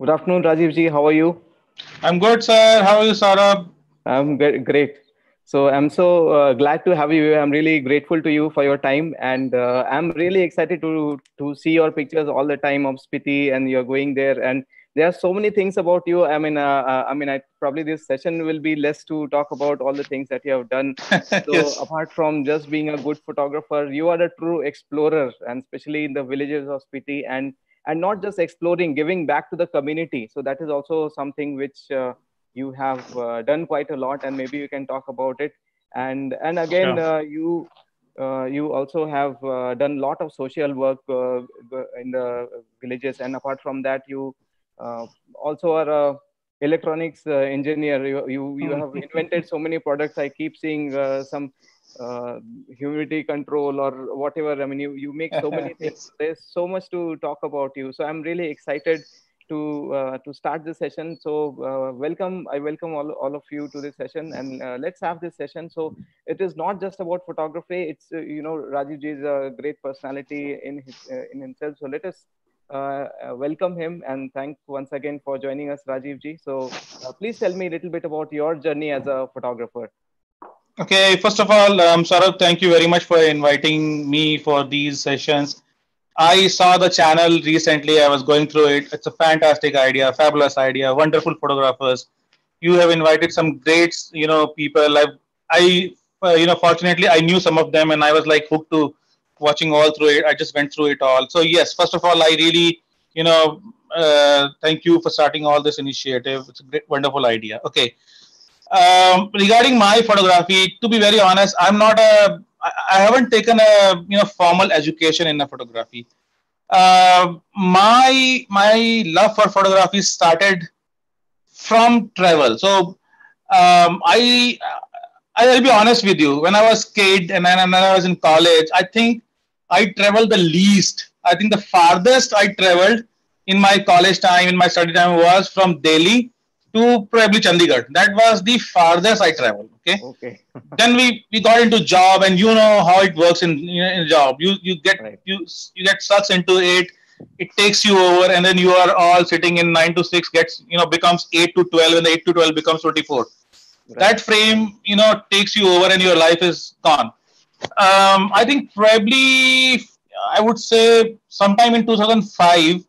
Good afternoon, Rajiv ji. How are you? I'm good, sir. How are you, Saurabh? I'm great. So I'm so uh, glad to have you. I'm really grateful to you for your time, and uh, I'm really excited to to see your pictures all the time of Spiti, and you're going there. And there are so many things about you. I mean, uh, uh I mean, I probably this session will be less to talk about all the things that you have done. So yes. apart from just being a good photographer, you are a true explorer, and especially in the villages of Spiti and and not just exploring giving back to the community. So that is also something which uh, you have uh, done quite a lot and maybe you can talk about it. And and again sure. uh, you uh, you also have uh, done a lot of social work uh, in the villages. And apart from that you also are a electronics engineer. You, you, you have invented so many products. I keep seeing some uh, humidity control or whatever. I mean you, you make so many things. There's so much to talk about you. So i'm really excited to uh, to start the session. So uh, welcome i welcome all, all of you to this session and uh, let's have this session. So it is not just about photography. It's uh, you know rajiv ji is a great personality in his uh, in himself. So let us welcome him and thank once again for joining us rajiv ji. So please tell me a little bit about your journey as a photographer Okay, first of all, um, thank you very much for inviting me for these sessions. I saw the channel recently. I was going through it. It's a fantastic idea, fabulous idea, wonderful photographers. You have invited some great, you know, people. I've, I, uh, you know, fortunately, I knew some of them, and I was like hooked to watching all through it. I just went through it all. So yes, first of all, I really, you know, uh, thank you for starting all this initiative. It's a great, wonderful idea. Okay um, regarding my photography, to be very honest, I'm not a, I haven't taken a you know formal education in a photography. Uh, my my love for photography started from travel. So um, I I'll be honest with you. When I was kid and then when I was in college, I think I traveled the least. I think the farthest I traveled in my college time, in my study time, was from Delhi to probably Chandigarh. That was the farthest I traveled. Okay. Okay. then we we got into job, and you know how it works in in job. You you get right. you you get sucks into it. It takes you over, and then you are all sitting in nine to six. Gets you know becomes eight to twelve, and the eight to twelve becomes twenty four. Right. That frame you know takes you over, and your life is gone. Um, I think probably I would say sometime in two thousand five.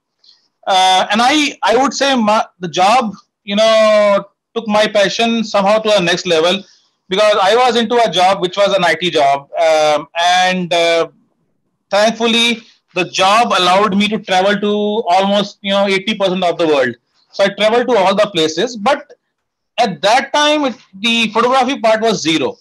Uh, and I, I would say my, the job you know took my passion somehow to a next level because I was into a job which was an IT job, um, and uh, thankfully the job allowed me to travel to almost you know 80% of the world. So I traveled to all the places, but at that time it, the photography part was zero.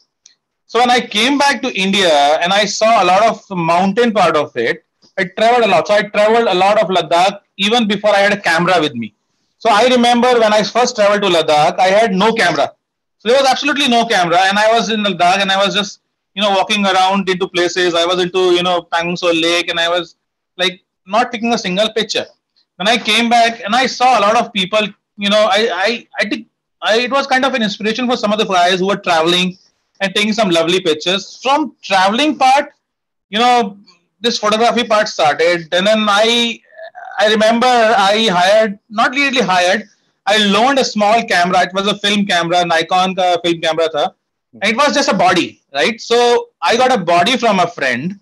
So when I came back to India and I saw a lot of mountain part of it, I traveled a lot. So I traveled a lot of Ladakh even before I had a camera with me. So I remember when I first traveled to Ladakh, I had no camera. So there was absolutely no camera, and I was in Ladakh, and I was just you know walking around into places. I was into you know Pangong Tso Lake, and I was like not taking a single picture. When I came back, and I saw a lot of people, you know, I I I I, it was kind of an inspiration for some of the guys who were traveling and taking some lovely pictures. From traveling part, you know, this photography part started, and then I I remember I hired, not really hired, I loaned a small camera. It was a film camera, Nikon ka film camera tha. And it was just a body, right? So I got a body from a friend.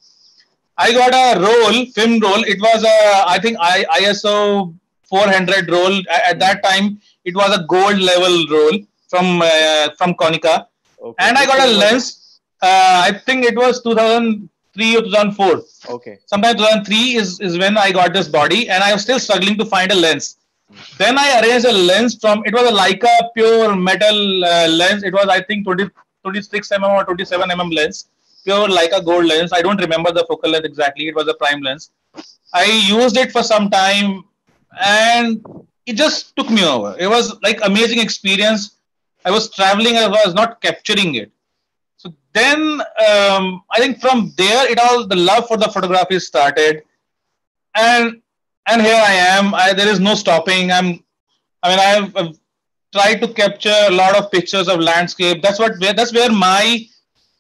I got a roll, film roll. It was a, I think I, ISO 400 roll. At that time, it was a gold level roll from uh, from Konica. Okay. And I got a lens. Uh, I think it was 2000 2003 or 2004. Okay. Sometime 2003 is, is when I got this body, and I was still struggling to find a lens. Then I arranged a lens from it was a Leica pure metal uh, lens. It was I think 20, 26 mm or 27 mm lens, pure Leica gold lens. I don't remember the focal length exactly. It was a prime lens. I used it for some time, and it just took me over. It was like amazing experience. I was traveling. I was not capturing it then um, I think from there it all the love for the photography started, and and here I am. I, there is no stopping. I'm. I mean, I've, I've tried to capture a lot of pictures of landscape. That's what that's where my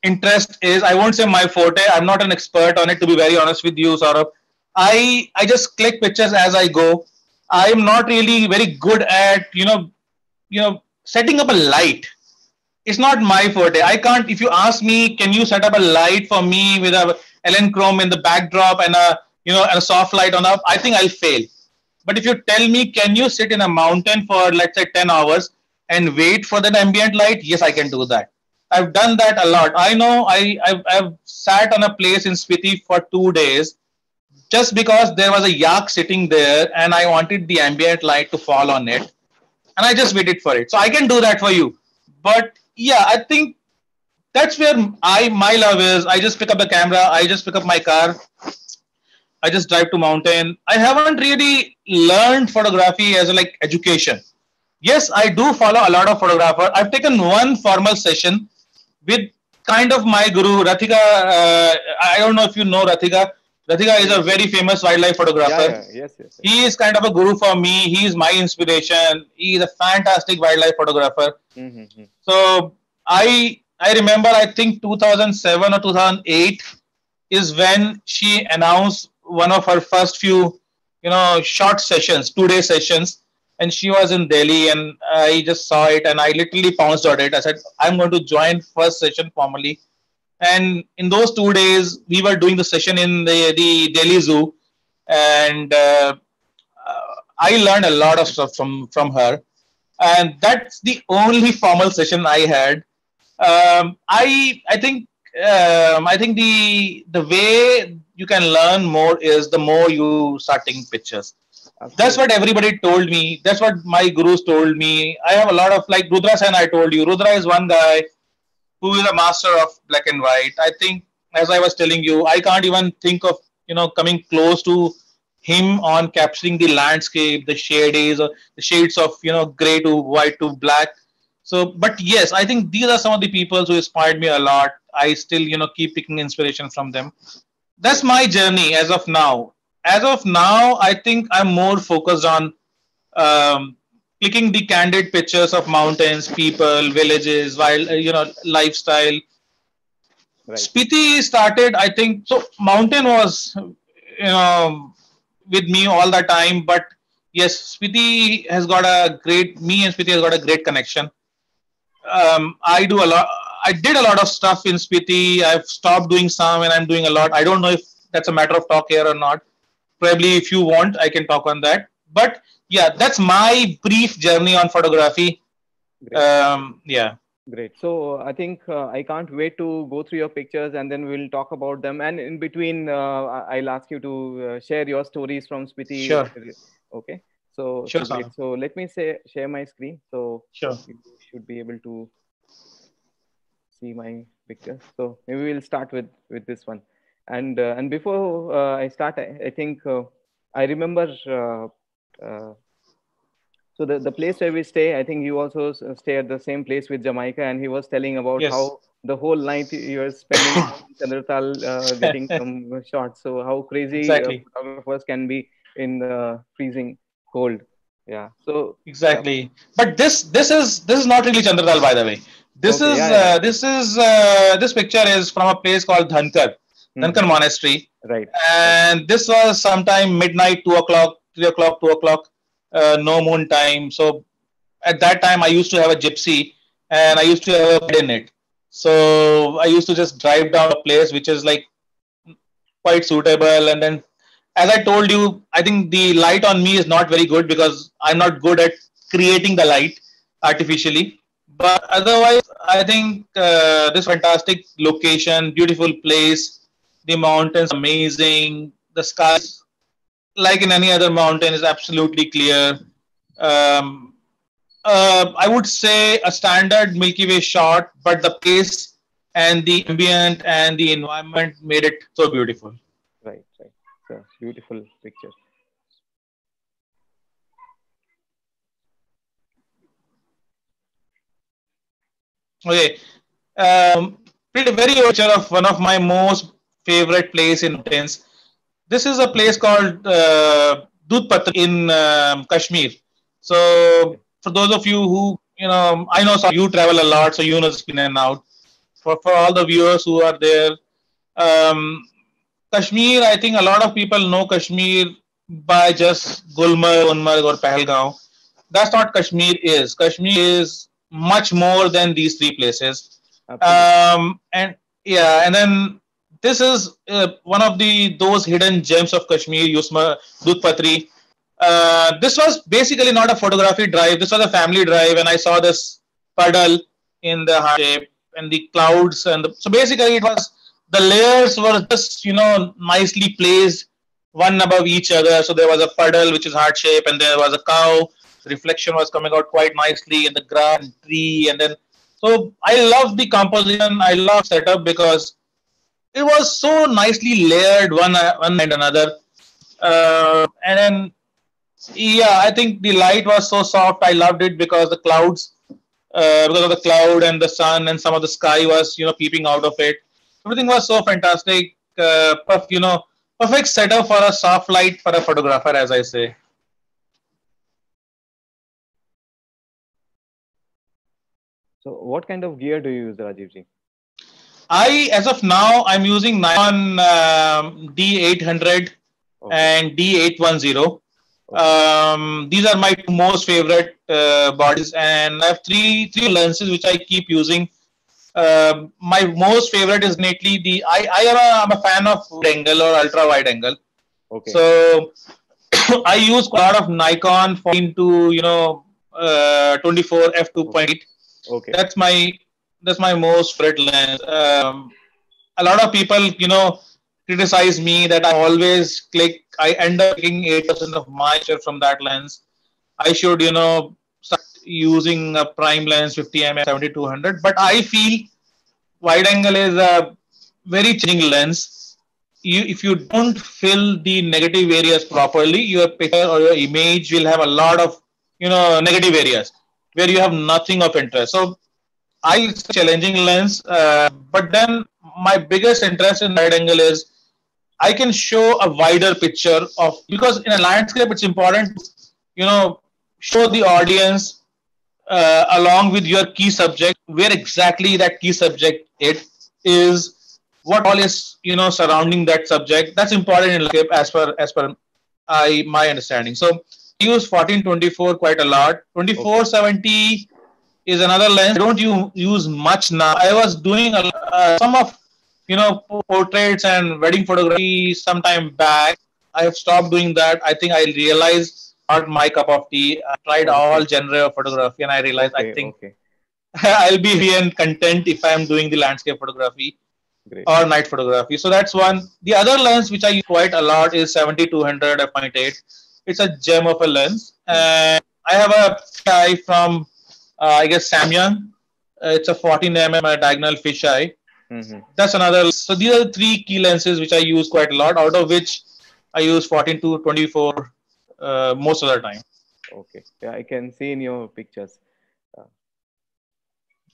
interest is. I won't say my forte. I'm not an expert on it, to be very honest with you, Saurabh. I I just click pictures as I go. I'm not really very good at you know, you know, setting up a light. It's not my forte. I can't. If you ask me, can you set up a light for me with a Elinchrom in the backdrop and a you know a soft light on up? I think I'll fail. But if you tell me, can you sit in a mountain for let's say 10 hours and wait for that ambient light? Yes, I can do that. I've done that a lot. I know I, I've, I've sat on a place in Spiti for two days just because there was a yak sitting there and I wanted the ambient light to fall on it. And I just waited for it. So I can do that for you. But yeah, I think that's where I my love is. I just pick up the camera, I just pick up my car, I just drive to mountain. I haven't really learned photography as a like education. Yes, I do follow a lot of photographer. I've taken one formal session with kind of my guru Rathika. Uh, I don't know if you know Rathika. Rathika is a very famous wildlife photographer. Yeah, yeah. Yes, yes, yes, He is kind of a guru for me. He is my inspiration. He is a fantastic wildlife photographer. Mm-hmm. So I I remember I think 2007 or 2008 is when she announced one of her first few you know short sessions, two day sessions, and she was in Delhi and I just saw it and I literally pounced on it. I said I'm going to join first session formally and in those two days, we were doing the session in the, the Delhi Zoo, and uh, I learned a lot of stuff from from her. And that's the only formal session I had. Um, I I think um, I think the the way you can learn more is the more you start taking pictures. Absolutely. That's what everybody told me. That's what my gurus told me. I have a lot of like Rudra Sen. I told you, Rudra is one guy who is a master of black and white. I think, as I was telling you, I can't even think of you know coming close to him on capturing the landscape, the shades, or the shades of you know gray to white to black. So, but yes, I think these are some of the people who inspired me a lot. I still you know keep picking inspiration from them. That's my journey as of now. As of now, I think I'm more focused on um, clicking the candid pictures of mountains, people, villages, wild, uh, you know, lifestyle. Right. Spiti started, I think, so mountain was, you know, with me all the time. But yes, Spiti has got a great, me and Spiti has got a great connection. Um, I do a lot, I did a lot of stuff in Spiti. I've stopped doing some and I'm doing a lot. I don't know if that's a matter of talk here or not. Probably if you want, I can talk on that. But yeah, that's my brief journey on photography. Um, yeah. Great. So I think uh, I can't wait to go through your pictures and then we'll talk about them. And in between, uh, I'll ask you to uh, share your stories from Spiti. Sure. Okay. So, sure, so, so let me say share my screen. So sure. you should be able to see my pictures. So maybe we'll start with with this one. And uh, and before uh, I start, I, I think uh, I remember uh, so the, the place where we stay, I think you also stay at the same place with Jamaica, and he was telling about yes. how the whole night you are spending in Chandratal uh, getting some shots. So how crazy exactly. uh, photographers can be in the freezing cold. Yeah. So exactly. But this this is this is not really Chandratal, by the way. This okay, is yeah, yeah. Uh, this is uh, this picture is from a place called Dhankar, mm-hmm. Dhankar Monastery. Right. And this was sometime midnight, two o'clock three o'clock, two o'clock, uh, no moon time. So at that time, I used to have a gypsy and I used to have a bed in it. So I used to just drive down a place which is like quite suitable. And then, as I told you, I think the light on me is not very good because I'm not good at creating the light artificially. But otherwise, I think uh, this fantastic location, beautiful place, the mountains amazing, the skies like in any other mountain, is absolutely clear. Um, uh, I would say a standard Milky Way shot, but the pace and the ambient and the environment made it so beautiful. Right, right. So beautiful picture. Okay. Um, pretty very picture of one of my most favorite place in mountains this is a place called uh, Dudhpatra in um, Kashmir. So for those of you who you know, I know some you travel a lot, so you know the in and out. For for all the viewers who are there, um, Kashmir, I think a lot of people know Kashmir by just Gulmarg, Unmarg, or Pahalgam. That's not Kashmir is. Kashmir is much more than these three places. Um, and yeah, and then this is uh, one of the those hidden gems of Kashmir, Yusma Dudhpatri. Uh, this was basically not a photography drive. This was a family drive, and I saw this puddle in the heart shape and the clouds, and the, so basically it was the layers were just you know nicely placed one above each other. So there was a puddle which is heart shape, and there was a cow. The reflection was coming out quite nicely in the grass tree, and then so I love the composition. I love setup because it was so nicely layered one one and another. Uh, and then yeah, I think the light was so soft. I loved it because the clouds, uh, because of the cloud and the sun and some of the sky was you know peeping out of it. Everything was so fantastic. Uh, you know, perfect setup for a soft light for a photographer, as I say. So, what kind of gear do you use, Rajiv I, as of now, I'm using Nikon um, D800 okay. and D810. Um, these are my most favorite uh, bodies, and I have three three lenses which I keep using. Uh, my most favorite is neatly the I I am a, I'm a fan of wide angle or ultra wide angle. Okay. So I use a lot of Nikon 14 to you know uh, 24 f 2.8. Okay. That's my that's my most favorite lens. Um, a lot of people, you know, criticize me that I always click. I end up eight percent of my share from that lens. I should, you know, start using a prime lens 50 mm 7200. But I feel wide angle is a very changing lens. You, if you don't fill the negative areas properly, your picture or your image will have a lot of, you know, negative areas where you have nothing of interest. So I challenging lens, uh, but then my biggest interest in wide angle is I can show a wider picture of because in a landscape it's important, you know, show the audience uh, along with your key subject where exactly that key subject it is, what all is you know surrounding that subject. That's important in landscape as per as per I my understanding. So use 1424 quite a lot. 2470 is another lens. I don't you use much now. I was doing a, uh, some of you know portraits and wedding photography some time back. I have stopped doing that. I think I realized not my cup of tea. I tried all genre of photography and I realized okay, I think okay. I'll be here and content if I'm doing the landscape photography Great. or night photography. So that's one. The other lens which I use quite a lot is 7200 f.8. It's a gem of a lens. And I have a guy from I guess Samyang. Uh, it's a 14 mm diagonal fisheye. Mm-hmm. That's another. So these are the three key lenses which I use quite a lot. Out of which I use 14 to 24 uh, most of the time. Okay. Yeah, I can see in your pictures. Uh,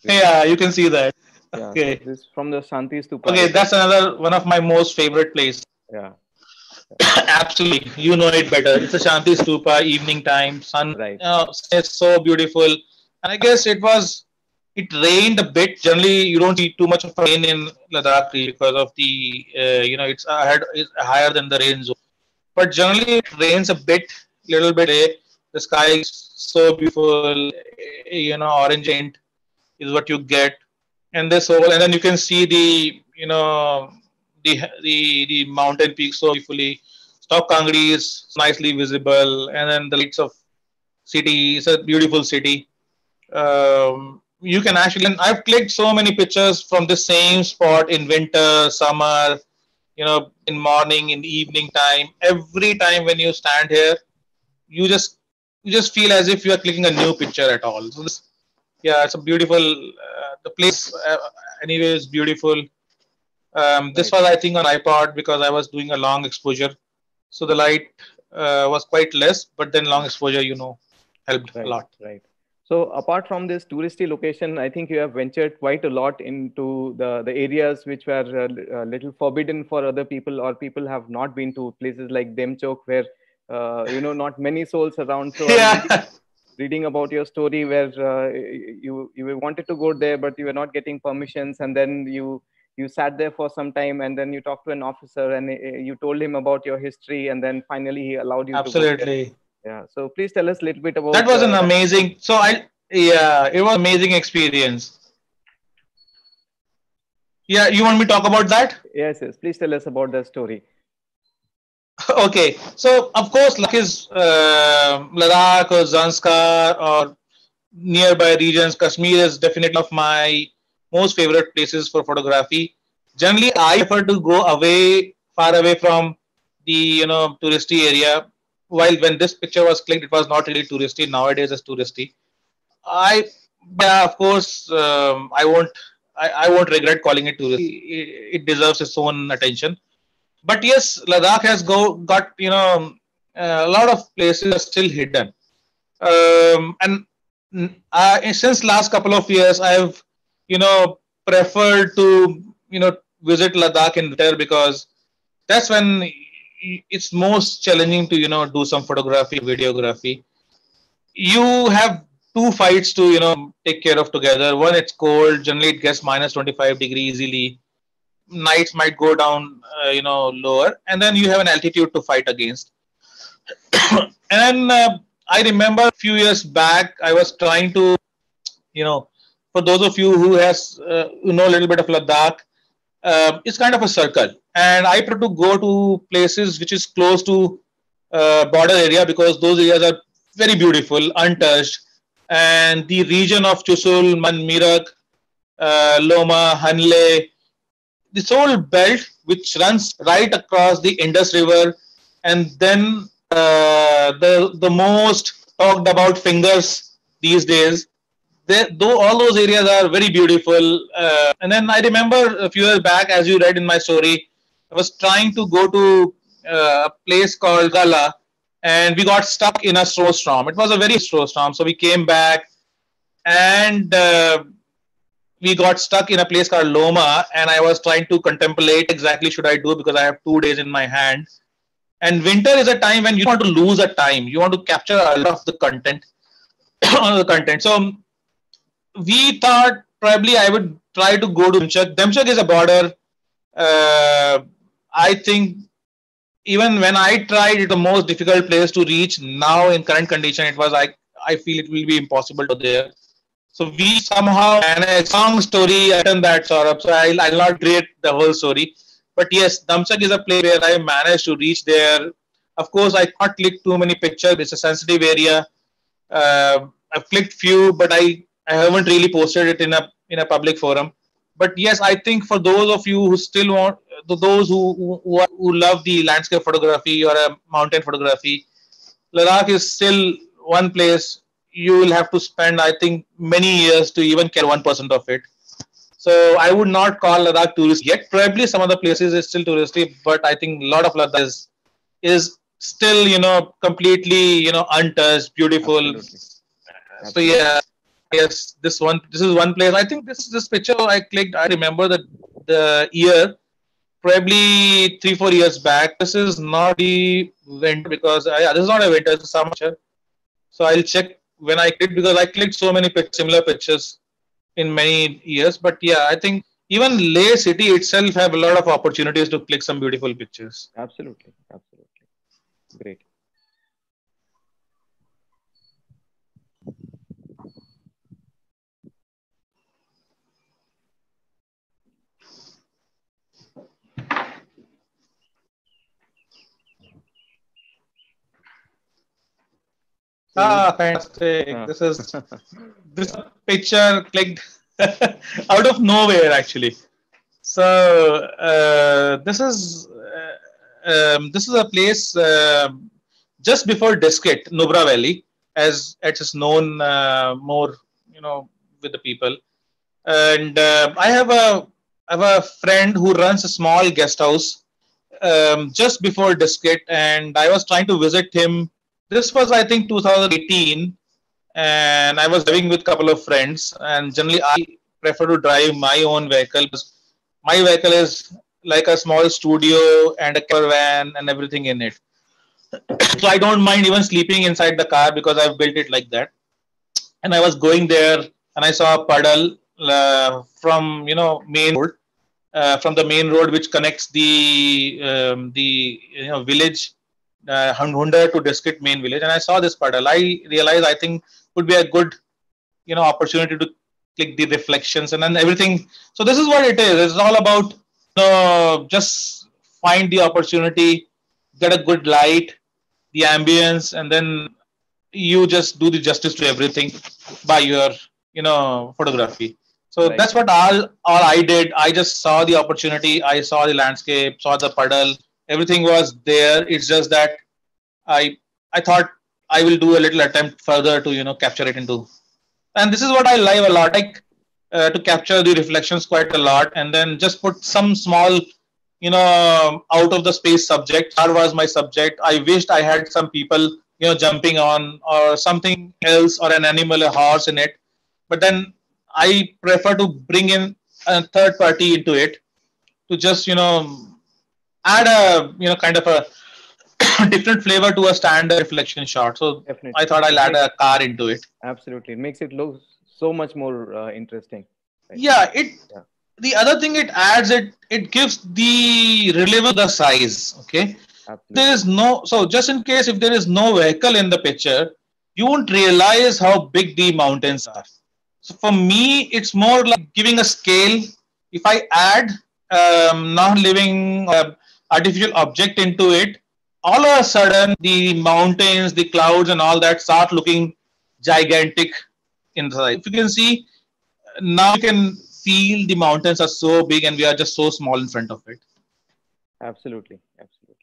yeah, you can see that. Yeah, okay. So this from the Shanti Stupa. Okay, that's another one of my most favorite places. Yeah. Absolutely, you know it better. It's a Shanti Stupa, evening time, sun. Right. You know, it's so beautiful and I guess it was, it rained a bit. Generally, you don't see too much of rain in Ladakh because of the, uh, you know, it's it's higher than the rain zone. But generally, it rains a bit, little bit. Eh? The sky is so beautiful, eh, you know, orange tint is what you get. And this whole, and then you can see the, you know, the the, the mountain peaks so beautifully. Stok Kangri is nicely visible, and then the lights of city. It's a beautiful city um, you can actually i've clicked so many pictures from the same spot in winter summer you know in morning in evening time. Every time when you stand here you just you just feel as if you are clicking a new picture at all. So this, yeah it's a beautiful uh, the place uh, anyway is beautiful. Um, this right. was i think on tripod because i was doing a long exposure. So the light uh, was quite less but then long exposure you know helped right, a lot. right so apart from this touristy location, I think you have ventured quite a lot into the, the areas which were a, uh, a little forbidden for other people or people have not been to places like Demchok where, uh, you know, not many souls around. So yeah. reading, about your story where uh, you, you wanted to go there, but you were not getting permissions. And then you, you sat there for some time and then you talked to an officer and uh, you told him about your history and then finally he allowed you absolutely yeah so please tell us a little bit about that was uh, an amazing so i yeah it was amazing experience yeah you want me to talk about that yes yes please tell us about the story okay so of course like is uh, ladakh or zanskar or nearby regions kashmir is definitely one of my most favorite places for photography. Generally, I prefer to go away, far away from the you know touristy area. While when this picture was clicked, it was not really touristy. Nowadays, it's touristy. I yeah, of course, um, I won't I, I won't regret calling it touristy. It, it deserves its own attention. But yes, Ladakh has go got you know a lot of places are still hidden. Um, and uh, since last couple of years, I've you know, preferred to, you know, visit Ladakh in winter because that's when it's most challenging to, you know, do some photography, videography. You have two fights to, you know, take care of together. One, it's cold. Generally, it gets minus 25 degree easily. Nights might go down, uh, you know, lower. And then you have an altitude to fight against. and uh, I remember a few years back, I was trying to, you know, for those of you who has uh, you know a little bit of Ladakh, uh, it's kind of a circle. And I prefer to go to places which is close to uh, border area because those areas are very beautiful, untouched. And the region of Chushul, Mirag, uh, Loma, Hanle, this whole belt which runs right across the Indus River, and then uh, the the most talked about fingers these days though all those areas are very beautiful. Uh, and then I remember a few years back, as you read in my story, I was trying to go to uh, a place called Gala, and we got stuck in a snowstorm. It was a very snowstorm, so we came back, and uh, we got stuck in a place called Loma, and I was trying to contemplate exactly should I do because I have two days in my hand. And winter is a time when you want to lose a time. You want to capture a lot of the content, the content. So we thought probably I would try to go to Demchok. Demchok is a border. Uh, I think even when I tried, it the most difficult place to reach. Now, in current condition, it was I I feel it will be impossible to there. So we somehow and a long story done that Saurabh. So I'll, I'll not create the whole story. But yes, Demchok is a place where I managed to reach there. Of course, I can't click too many pictures. It's a sensitive area. Uh, I've clicked few, but I I haven't really posted it in a in a public forum. But yes, I think for those of you who still want, those who who, who love the landscape photography or a mountain photography, Ladakh is still one place you will have to spend, I think, many years to even get one percent of it. So I would not call Ladakh tourist yet. Probably some other places is still touristy, but I think a lot of Ladakh is is still you know completely you know untouched, beautiful. Absolutely. So yeah, yes, this one, this is one place. I think this this picture I clicked. I remember that the year, probably three four years back. This is not the winter because this is not a winter. It's a summer. So I'll check when I clicked because I clicked so many similar pictures in many years. But yeah, I think even Leh city itself have a lot of opportunities to click some beautiful pictures. Absolutely, absolutely, great. Ah, fantastic! Ah. This is this picture clicked out of nowhere actually. So uh, this is uh, um, this is a place uh, just before Diskit, Nubra Valley, as it is known uh, more, you know, with the people. And uh, I have a I have a friend who runs a small guest house um, just before Diskit, and I was trying to visit him this was i think 2018 and i was driving with a couple of friends and generally i prefer to drive my own vehicle my vehicle is like a small studio and a car van and everything in it. So i don't mind even sleeping inside the car because i've built it like that. And i was going there and i saw a puddle uh, from you know main road uh, from the main road which connects the um, the you know village uh, to Diskit main village, and I saw this puddle. I realized I think would be a good you know opportunity to click the reflections and then everything. So this is what it is. It's all about uh, just find the opportunity, get a good light, the ambience, and then you just do the justice to everything by your you know photography. So right. that's what all all I did. I just saw the opportunity. I saw the landscape, saw the puddle. Everything was there. It's just that I I thought I will do a little attempt further to you know capture it into. And this is what I live a lot. Like uh, to capture the reflections quite a lot, and then just put some small you know out of the space subject. That was my subject. I wished I had some people you know jumping on or something else or an animal, a horse in it. But then I prefer to bring in a third party into it to just you know add a you know kind of a different flavor to a standard reflection shot. So Definitely. I thought I'll add a car into it. Absolutely, it makes it look so much more uh, interesting. Right? Yeah, it. Yeah. The other thing it adds it it gives the of the size. Okay, Absolutely. there is no so just in case if there is no vehicle in the picture, you won't realize how big the mountains are. So for me, it's more like giving a scale. If I add um, non-living uh, artificial object into it, all of a sudden the mountains, the clouds, and all that start looking gigantic inside. If you can see, now you can feel the mountains are so big and we are just so small in front of it. Absolutely. Absolutely.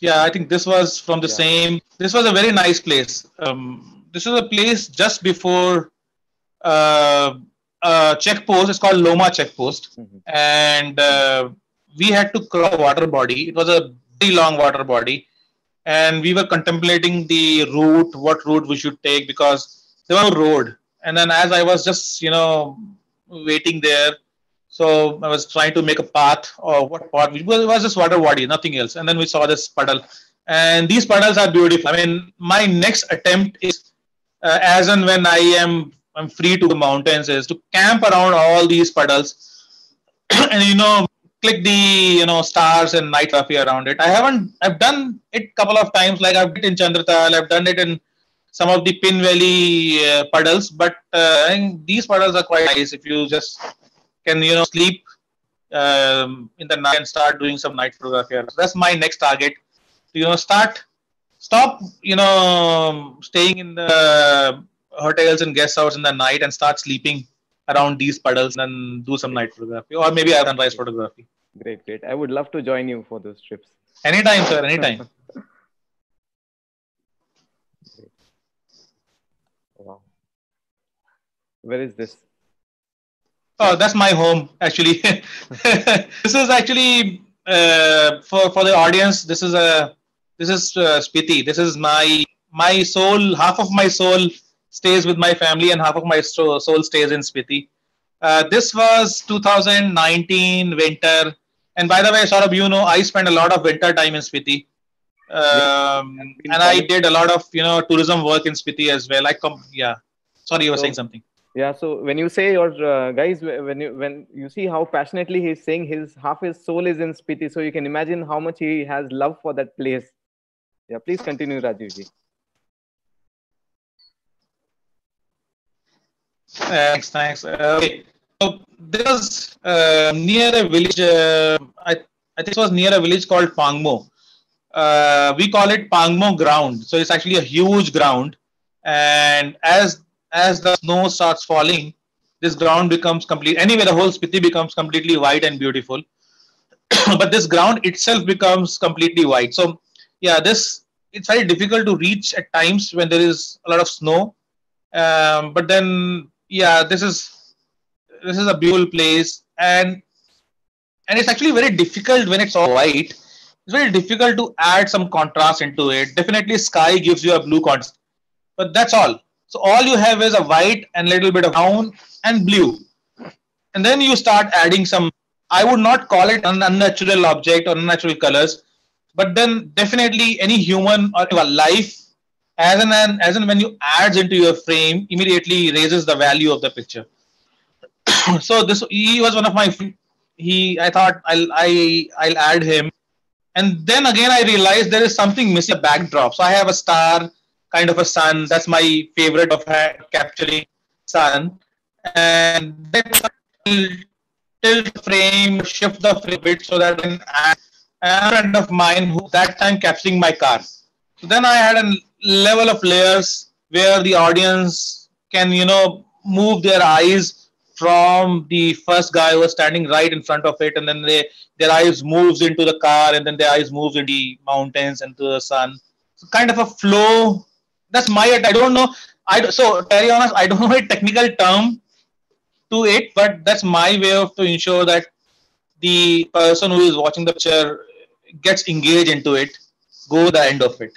yeah i think this was from the yeah. same this was a very nice place um, this was a place just before uh, uh, check post it's called loma check post mm-hmm. and uh, we had to cross a water body it was a very long water body and we were contemplating the route what route we should take because there was no road and then as i was just you know waiting there so I was trying to make a path or what path? It was just water body, nothing else. And then we saw this puddle. And these puddles are beautiful. I mean, my next attempt is uh, as and when I am I'm free to the mountains is to camp around all these puddles and you know click the you know stars and night photography around it. I haven't I've done it a couple of times like I've done it in Chandratal, I've done it in some of the Pin Valley uh, puddles, but uh, these puddles are quite nice if you just can you know sleep um, in the night and start doing some night photography. That's my next target. To, you know, start stop you know staying in the hotels and guest houses in the night and start sleeping around these puddles and do some night photography or maybe sunrise photography. Great, great. I would love to join you for those trips. Anytime, sir. Anytime. wow. Where is this? Oh, that's my home actually. this is actually uh, for for the audience. This is a this is uh, Spiti. This is my my soul. Half of my soul stays with my family, and half of my soul stays in Spiti. Uh, this was 2019 winter, and by the way, sort of you know, I spent a lot of winter time in Spiti. Um, and I did a lot of you know tourism work in Spiti as well. I come, yeah. Sorry, you were so, saying something yeah so when you say your uh, guys when you when you see how passionately he's saying his half his soul is in spiti so you can imagine how much he has love for that place yeah please continue rajivji thanks thanks uh, okay so this uh, near a village uh, I, I think it was near a village called pangmo uh, we call it pangmo ground so it's actually a huge ground and as as the snow starts falling, this ground becomes complete. Anyway, the whole Spiti becomes completely white and beautiful. but this ground itself becomes completely white. So, yeah, this it's very difficult to reach at times when there is a lot of snow. Um, but then, yeah, this is this is a beautiful place, and and it's actually very difficult when it's all white. It's very difficult to add some contrast into it. Definitely, sky gives you a blue contrast, but that's all so all you have is a white and little bit of brown and blue. And then you start adding some, I would not call it an unnatural object or unnatural colors, but then definitely any human or life as an as in when you adds into your frame immediately raises the value of the picture. So this he was one of my he i thought i'll i i'll add him. And then again i realized there is something missing a backdrop. So i have a star kind of a sun. That's my favorite of capturing sun. And then tilt frame shift the frame bit so that an a friend of mine who that time capturing my car. So then i had a level of layers where the audience can you know move their eyes from the first guy who was standing right in front of it and then they their eyes moves into the car and then their eyes moves into the mountains and to the sun. So kind of a flow. That's my i don't know. I so be honest i don't know a technical term to it but that's my way of to ensure that the person who is watching the picture gets engaged into it go the end of it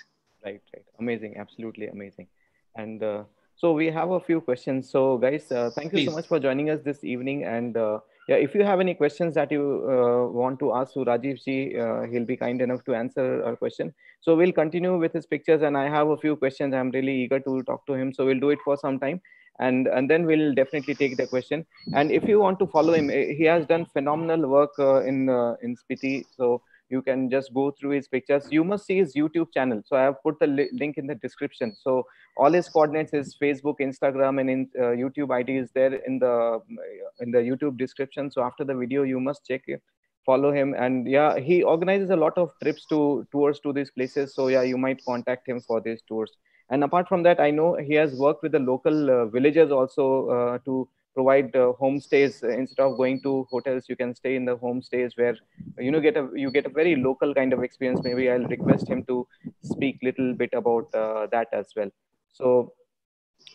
amazing absolutely amazing. And uh, so we have a few questions. So guys uh, thank you Please. so much for joining us this evening. And uh, yeah if you have any questions that you uh, want to ask to rajiv ji uh, he'll be kind enough to answer our question. So we'll continue with his pictures. And i have a few questions. I'm really eager to talk to him. So we'll do it for some time. And and then we'll definitely take the question. And if you want to follow him eh, he has done phenomenal work uh, in in spiti. So you can just go through his pictures. You must see his youtube channel. So i have put the li- link in the description. So all his coordinates is facebook instagram and in uh, youtube id is there in the in the youtube description. So after the video you must check it follow him. And yeah he organizes a lot of trips to tours to these places. So yeah you might contact him for these tours. And apart from that i know he has worked with the local uh, villagers also uh, to provide uh, homestays instead of going to hotels you can stay in the homestays where you know get a you get a very local kind of experience. Maybe i'll request him to speak little bit about uh, that as well. So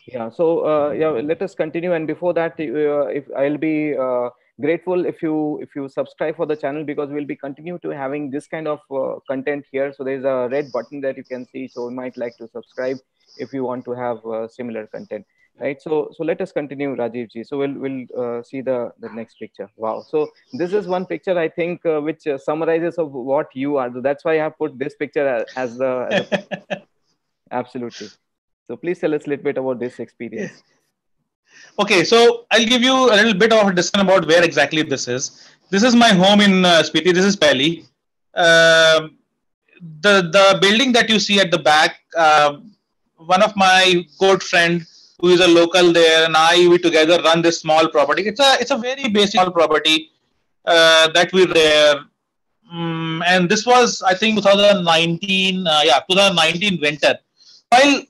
yeah so uh, yeah let us continue. And before that uh, if i'll be uh, grateful if you if you subscribe for the channel because we'll be continue to having this kind of uh, content here. So there's a red button that you can see. So you might like to subscribe if you want to have similar content right? So so let us continue rajiv ji. So we'll we'll uh, see the the next picture. Wow. So this is one picture i think uh, which uh, summarizes of what you are. That's why i have put this picture as the, as the absolutely. So please tell us a little bit about this experience. Okay so i'll give you a little bit of a discussion about where exactly this is. This is my home in uh, spiti. This is pali Uh, the the building that you see at the back uh, one of my good friend who is a local there, and I we together run this small property. It's a it's a very basic property uh, that we there. Um, and this was I think 2019, uh, yeah, 2019 winter. While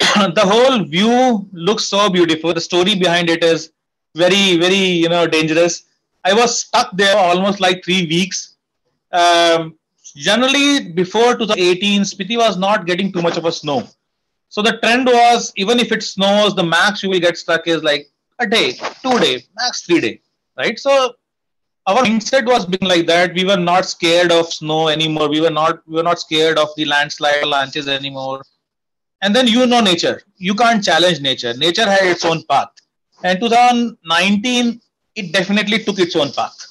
the whole view looks so beautiful, the story behind it is very very you know dangerous. I was stuck there almost like three weeks. Um, generally, before 2018, Spiti was not getting too much of a snow so the trend was even if it snows, the max you will get stuck is like a day, two day, max three day, right? So our mindset was being like that. We were not scared of snow anymore. We were not we were not scared of the landslide launches anymore. And then you know nature. You can't challenge nature. Nature had its own path. And 2019, it definitely took its own path.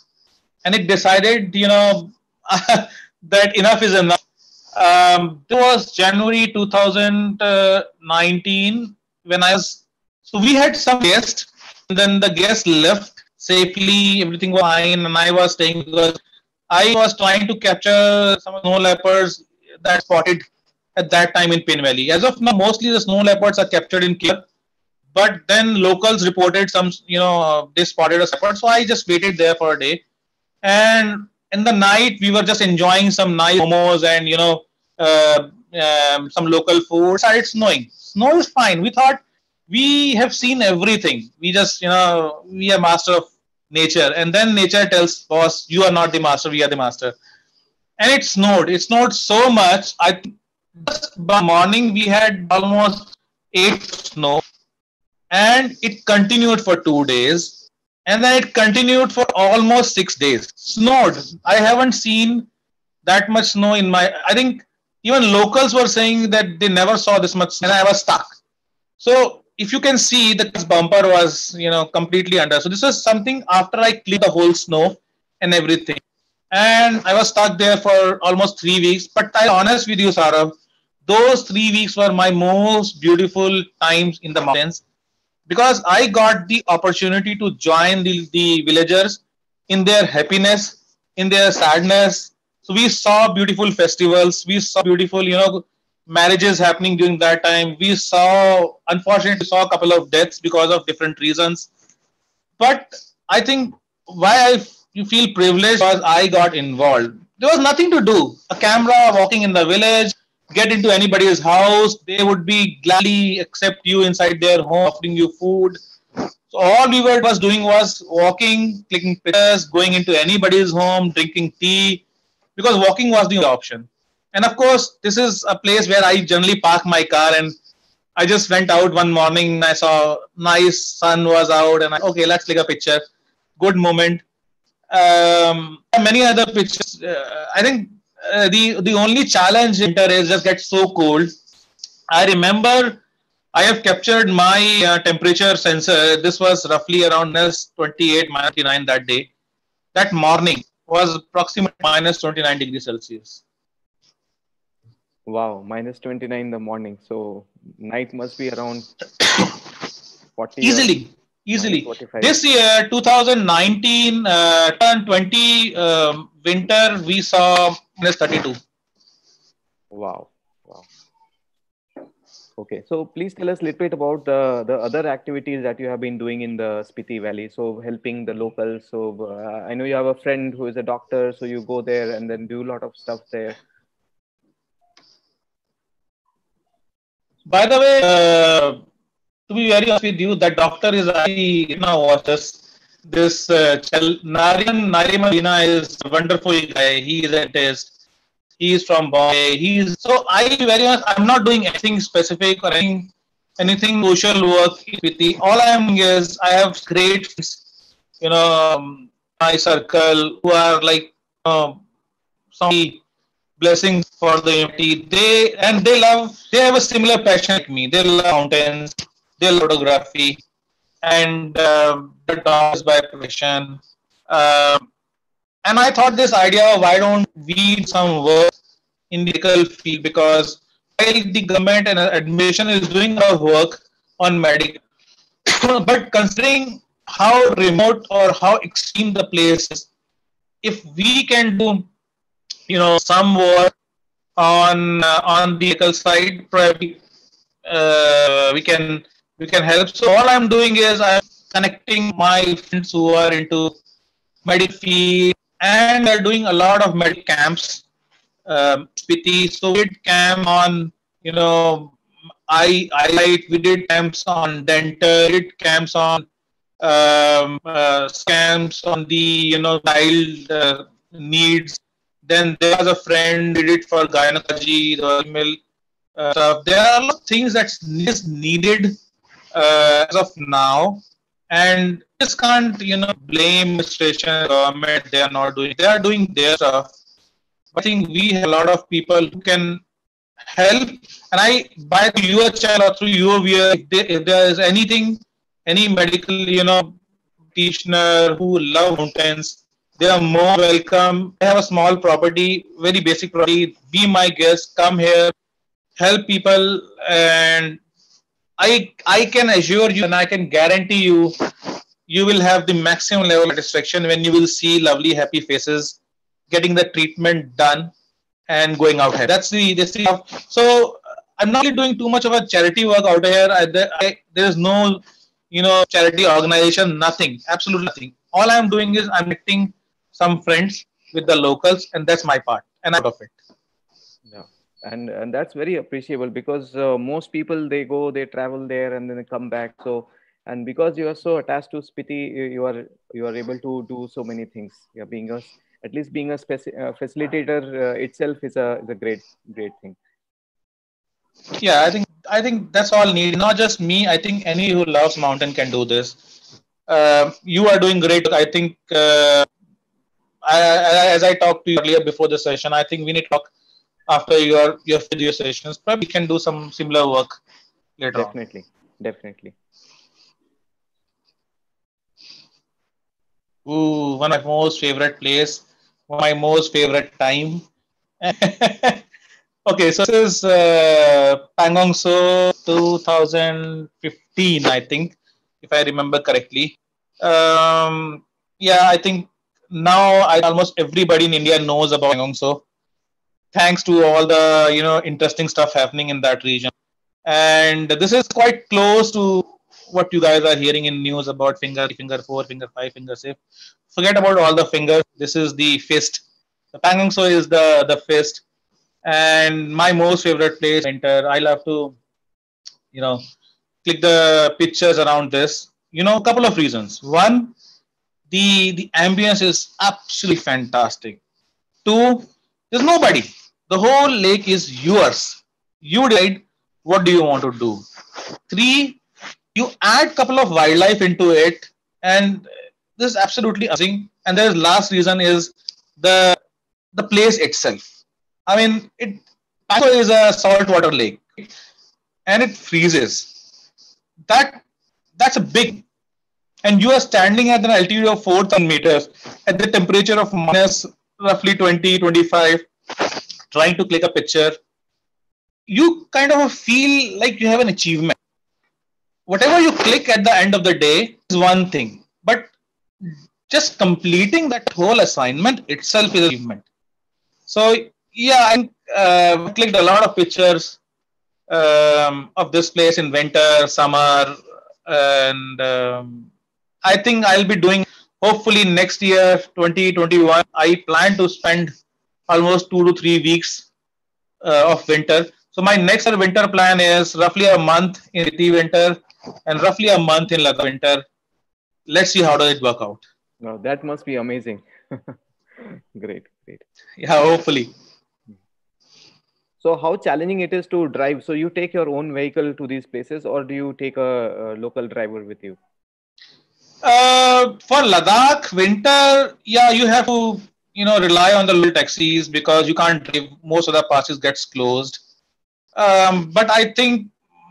And it decided, you know, that enough is enough um, it was January 2019 when I was. So we had some guests, and then the guest left safely. Everything was fine, and I was staying because I was trying to capture some snow leopards that spotted at that time in Pin Valley. As of now, mostly the snow leopards are captured in Kerala, but then locals reported some, you know, they spotted a leopard. So I just waited there for a day, and in the night we were just enjoying some nice momos and you know uh, um, some local food. Started snowing. Snow is fine. We thought we have seen everything. We just you know we are master of nature, and then nature tells boss, you are not the master. We are the master. And it snowed. It snowed so much. I just by morning we had almost eight snow, and it continued for two days and then it continued for almost six days. Snowed. I haven't seen that much snow in my. I think even locals were saying that they never saw this much, and I was stuck. So if you can see, the bumper was you know completely under. So this was something after I cleared the whole snow and everything, and I was stuck there for almost three weeks. But I'm honest with you, Saurabh, those three weeks were my most beautiful times in the mountains because I got the opportunity to join the, the villagers in their happiness, in their sadness. So we saw beautiful festivals, we saw beautiful, you know, marriages happening during that time. We saw, unfortunately, saw a couple of deaths because of different reasons. But I think why I you feel privileged was I got involved. There was nothing to do. A camera walking in the village, get into anybody's house. They would be gladly accept you inside their home, offering you food. So all we were was doing was walking, clicking pictures, going into anybody's home, drinking tea, because walking was the option. And of course, this is a place where I generally park my car and I just went out one morning. and I saw nice sun was out, and I okay, let's take a picture. Good moment. Um, many other pictures. Uh, I think uh, the the only challenge winter is just get so cold. I remember I have captured my uh, temperature sensor. This was roughly around minus 28, minus 29 that day. That morning was approximately minus 29 degrees Celsius. Wow, minus 29 in the morning. So night must be around 40. Easily, easily. This year, 2019 uh, 20 um, winter, we saw minus 32. Wow. Wow. Okay, so please tell us a little bit about the, the other activities that you have been doing in the Spiti Valley. So helping the locals. So uh, I know you have a friend who is a doctor, so you go there and then do a lot of stuff there. By the way, uh, to be very honest with you, that doctor is I now watches this uh, Chal- Nariman is a wonderful guy. He is a test. He is from Bombay. He is so I very much. I'm not doing anything specific or anything anything social work with the. All I am is I have great you know, um, my circle who are like uh, some blessings for the humanity. They and they love. They have a similar passion like me. They love mountains. Love photography, and uh, the dogs by profession. Uh, and I thought this idea why don't we some work in the medical field because while the government and administration is doing of work on medical, but considering how remote or how extreme the place is, if we can do you know some work on uh, on the vehicle side probably uh, we can we can help. So all i'm doing is i'm connecting my friends who are into medical field and they're doing a lot of medical camps um, with the soviet camp on you know i i we did camps on dental did camps on um, uh, scams on the you know child uh, needs. Then there was a friend did it for gynecology, the email uh, stuff. There are a lot of things that's needed uh, as of now, and just can't you know blame administration, government. They are not doing. They are doing their stuff. I think we have a lot of people who can help. And I, by your channel or through your view, if there, if there is anything, any medical, you know, practitioner who love mountains, they are more welcome. I have a small property, very basic property. Be my guest. Come here, help people, and I I can assure you and I can guarantee you, you will have the maximum level of satisfaction when you will see lovely, happy faces, getting the treatment done, and going out here. That's the this is so. I'm not really doing too much of a charity work out here. I, I, there is no, you know, charity organization. Nothing. Absolutely nothing. All I'm doing is I'm meeting some friends with the locals, and that's my part, and out of it. And and that's very appreciable because uh, most people they go, they travel there, and then they come back. So, and because you are so attached to Spiti, you are you are able to do so many things. Yeah, being a at least being a speci- uh, facilitator uh, itself is a is a great great thing. Yeah, I think I think that's all needed. Not just me. I think any who loves mountain can do this. Uh, you are doing great. I think uh, I, as I talked to you earlier before the session, I think we need to talk after your your video sessions. Probably can do some similar work later. Definitely, on. definitely. Ooh, one of my most favorite place, my most favorite time. Okay, so this is uh, Pangong So 2015, I think, if I remember correctly. Um, yeah, I think now I, almost everybody in India knows about Pangong So, thanks to all the you know interesting stuff happening in that region. And this is quite close to what you guys are hearing in news about finger, finger four, finger five, finger six. Forget about all the fingers. This is the fist. The Pangong So is the the fist and my most favorite place enter i love to you know click the pictures around this you know a couple of reasons one the the ambience is absolutely fantastic two there's nobody the whole lake is yours. You decide what do you want to do. Three you add couple of wildlife into it and this is absolutely amazing. And the last reason is the the place itself. I mean, it is a saltwater lake, and it freezes. That that's a big, and you are standing at an altitude of 4,000 meters at the temperature of minus roughly 20, 25, trying to click a picture. You kind of feel like you have an achievement. Whatever you click at the end of the day is one thing, but just completing that whole assignment itself is an achievement. So yeah, I uh, clicked a lot of pictures um, of this place in winter, summer, and um, I think I'll be doing hopefully next year, 2021. I plan to spend almost two to three weeks uh, of winter. So my next winter plan is roughly a month in the winter and roughly a month in Ladakh winter. Let's see how does it work out. No, that must be amazing. great, great. Yeah, hopefully. So how challenging it is to drive? So you take your own vehicle to these places, or do you take a, a local driver with you? Uh, for Ladakh winter, yeah, you have to you know rely on the taxis because you can't drive. Most of the passes gets closed. Um, but I think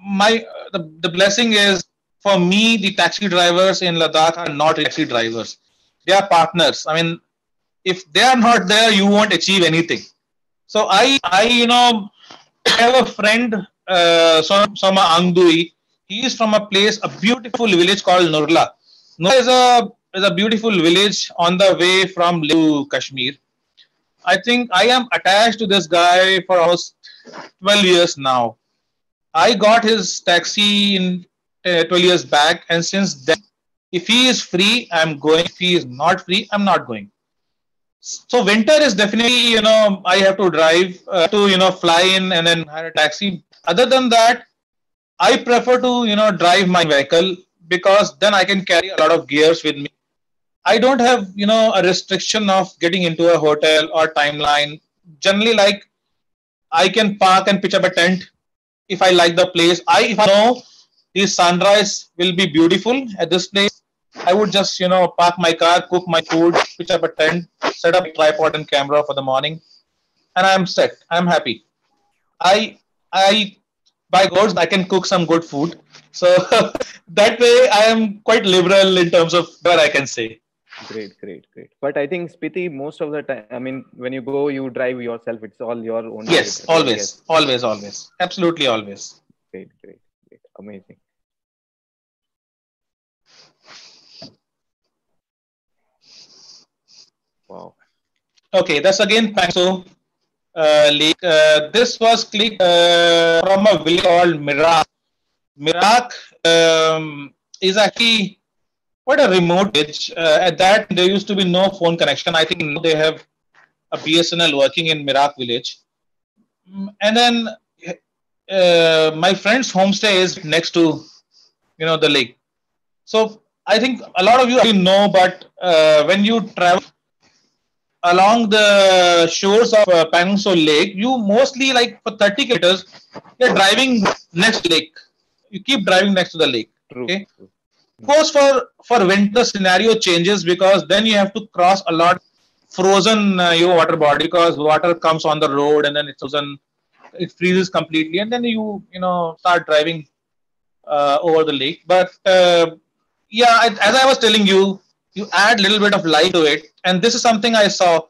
my the, the blessing is for me the taxi drivers in Ladakh are not taxi drivers. They are partners. I mean, if they are not there, you won't achieve anything. So I, I you know, have a friend, uh, Soma Angdui. He is from a place, a beautiful village called Nurla. Nurla is a is a beautiful village on the way from to Kashmir. I think I am attached to this guy for almost 12 years now. I got his taxi in uh, 12 years back, and since then, if he is free, I'm going. If he is not free, I'm not going so winter is definitely you know i have to drive uh, to you know fly in and then hire a taxi other than that i prefer to you know drive my vehicle because then i can carry a lot of gears with me i don't have you know a restriction of getting into a hotel or timeline generally like i can park and pitch up a tent if i like the place i if i know the sunrise will be beautiful at this place I would just, you know, park my car, cook my food, pitch up a tent, set up a tripod and camera for the morning, and I'm set. I'm happy. I, I, by God, I can cook some good food. So that way, I am quite liberal in terms of what I can say. Great, great, great. But I think Spiti, most of the time, I mean, when you go, you drive yourself. It's all your own. Yes, always, always, always. Absolutely, always. Great, great, great. Amazing. Wow. Okay, that's again Pangso uh. Uh, this was clicked uh, from a village called Mirak. Mirak um, is actually quite a remote village. Uh, at that, there used to be no phone connection. I think now they have a BSNL working in Mirak village. Mm, and then uh, my friend's homestay is next to, you know, the lake. So I think a lot of you know, but uh, when you travel along the shores of uh, Pangong So Lake, you mostly like for 30 kilometers, you're driving next lake. You keep driving next to the lake. True. Okay. Of course, for for winter scenario changes because then you have to cross a lot frozen uh, your water body because water comes on the road and then it's frozen, it freezes completely and then you you know start driving uh, over the lake. But uh, yeah, as I was telling you, you add a little bit of light to it and this is something i saw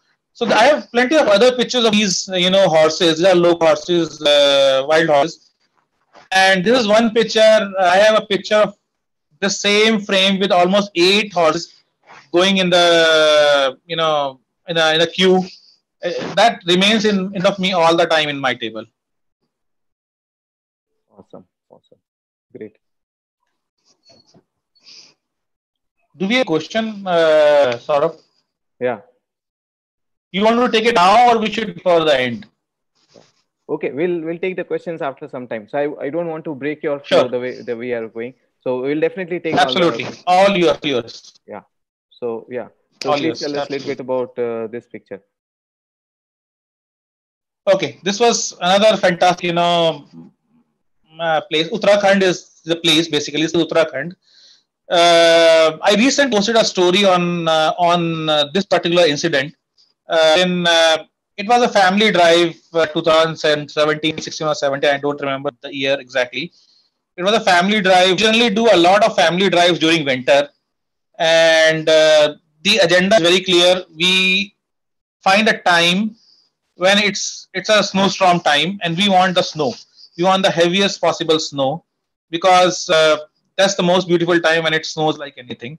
So I have plenty of other pictures of these, you know, horses. These are low horses, uh, wild horses. And this is one picture. I have a picture of the same frame with almost eight horses going in the, you know, in a, in a queue. Uh, that remains in, in of me all the time in my table. Awesome. Awesome. Great. Do we have a question, uh, Saurabh? Yeah. You want to take it now or we should for the end? Okay, we'll we'll take the questions after some time. So I, I don't want to break your flow sure. the way the way we are going. So we'll definitely take absolutely all, all yours. Yeah. So yeah. So all please yours. tell us a little bit about uh, this picture. Okay, this was another fantastic, you know, uh, place. Uttarakhand is the place basically. It's Uttarakhand. Uh, I recently posted a story on uh, on uh, this particular incident. Uh, in uh, it was a family drive, 2017, 16 or 17. I don't remember the year exactly. It was a family drive. Generally do a lot of family drives during winter, and the agenda is very clear. We find a time when it's it's a snowstorm time, and we want the snow we want the heaviest possible snow because uh, that's the most beautiful time when it snows like anything.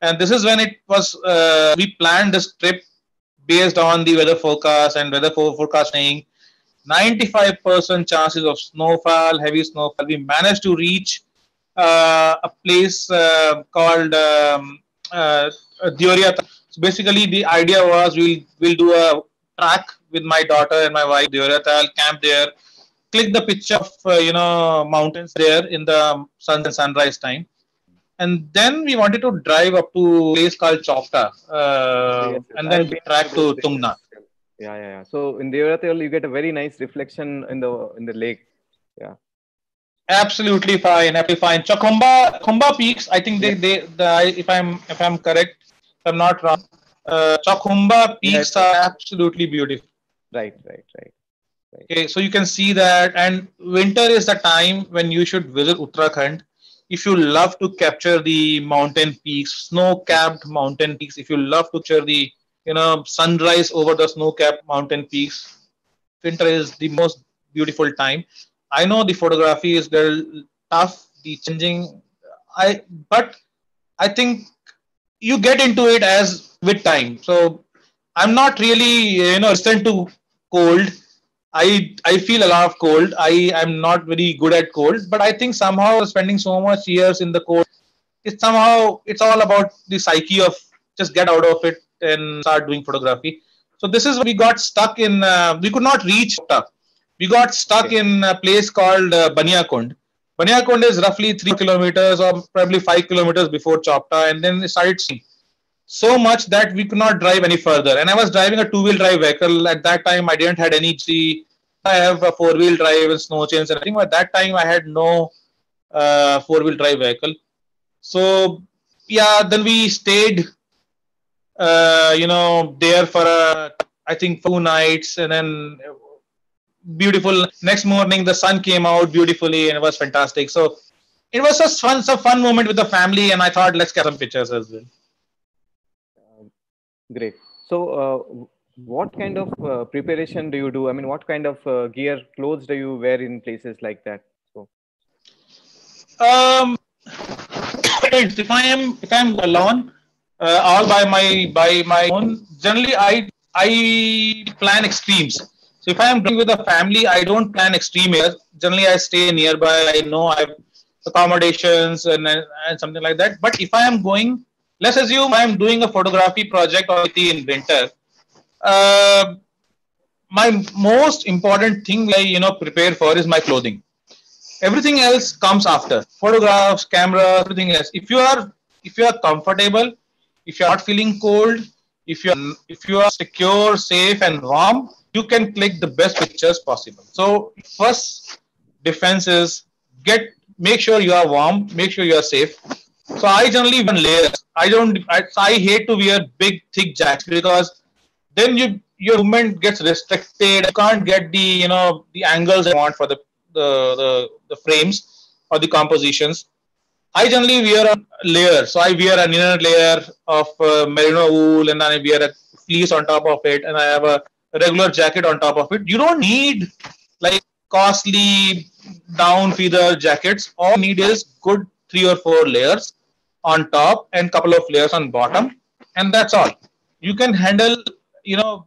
And this is when it was, uh, we planned this trip based on the weather forecast and weather forecast saying 95% chances of snowfall, heavy snowfall. We managed to reach uh, a place uh, called um, uh, So basically, the idea was we'll, we'll do a track with my daughter and my wife, Deoria Tal, camp there. Click the picture of uh, you know mountains there in the sun and sunrise time. And then we wanted to drive up to a place called Chopta uh, and then track to Tungnath. Yeah, yeah, yeah. So in Deoria Tal, you get a very nice reflection in the in the lake. Yeah. Absolutely fine. Absolutely fine. Chaukhamba, Khumba peaks. I think they, they, the, if I'm if I'm correct, if I'm not wrong, uh, Chaukhamba peaks are absolutely beautiful. Right, right, right. Okay, so you can see that, and winter is the time when you should visit Uttarakhand. If you love to capture the mountain peaks, snow-capped mountain peaks, if you love to capture the you know sunrise over the snow-capped mountain peaks, winter is the most beautiful time. I know the photography is very tough, the changing. I but I think you get into it as with time. So I'm not really you know resistant to cold I I feel a lot of cold. I am not very good at cold, but I think somehow spending so much years in the cold, it's somehow it's all about the psyche of just get out of it and start doing photography. So this is what we got stuck in. Uh, we could not reach. Chopta. We got stuck okay. in a place called uh, Baniakund. Baniakund is roughly three kilometers or probably five kilometers before Chopta, and then it started so much that we could not drive any further. And I was driving a two-wheel drive vehicle at that time. I didn't had any G. I have a four-wheel drive and snow chains and everything. But at that time, I had no uh, four-wheel drive vehicle. So yeah, then we stayed, uh, you know, there for a, I think two nights, and then beautiful. Next morning, the sun came out beautifully, and it was fantastic. So it was a fun, a fun moment with the family, and I thought let's get some pictures as well. Great. So, uh, what kind of uh, preparation do you do? I mean, what kind of uh, gear, clothes do you wear in places like that? So, um, if I am if I'm alone, uh, all by my by my own, generally I I plan extremes. So if I am going with a family, I don't plan extreme areas. Generally, I stay nearby. I know I have accommodations and, and something like that. But if I am going let's assume I'm doing a photography project or in winter. Uh, my most important thing I you know prepare for is my clothing. Everything else comes after. Photographs, camera, everything else. If you are if you are comfortable, if you are not feeling cold, if you are if you are secure, safe, and warm, you can click the best pictures possible. So first defense is get make sure you are warm, make sure you are safe so I generally wear layers. I don't. I, I hate to wear big thick jackets because then you your movement gets restricted. You can't get the you know the angles I want for the the the, the frames or the compositions. I generally wear a layer. So I wear an inner layer of uh, merino wool and I wear a fleece on top of it, and I have a regular jacket on top of it. You don't need like costly down feather jackets. All you need is good three or four layers on top and couple of layers on bottom, and that's all. You can handle, you know,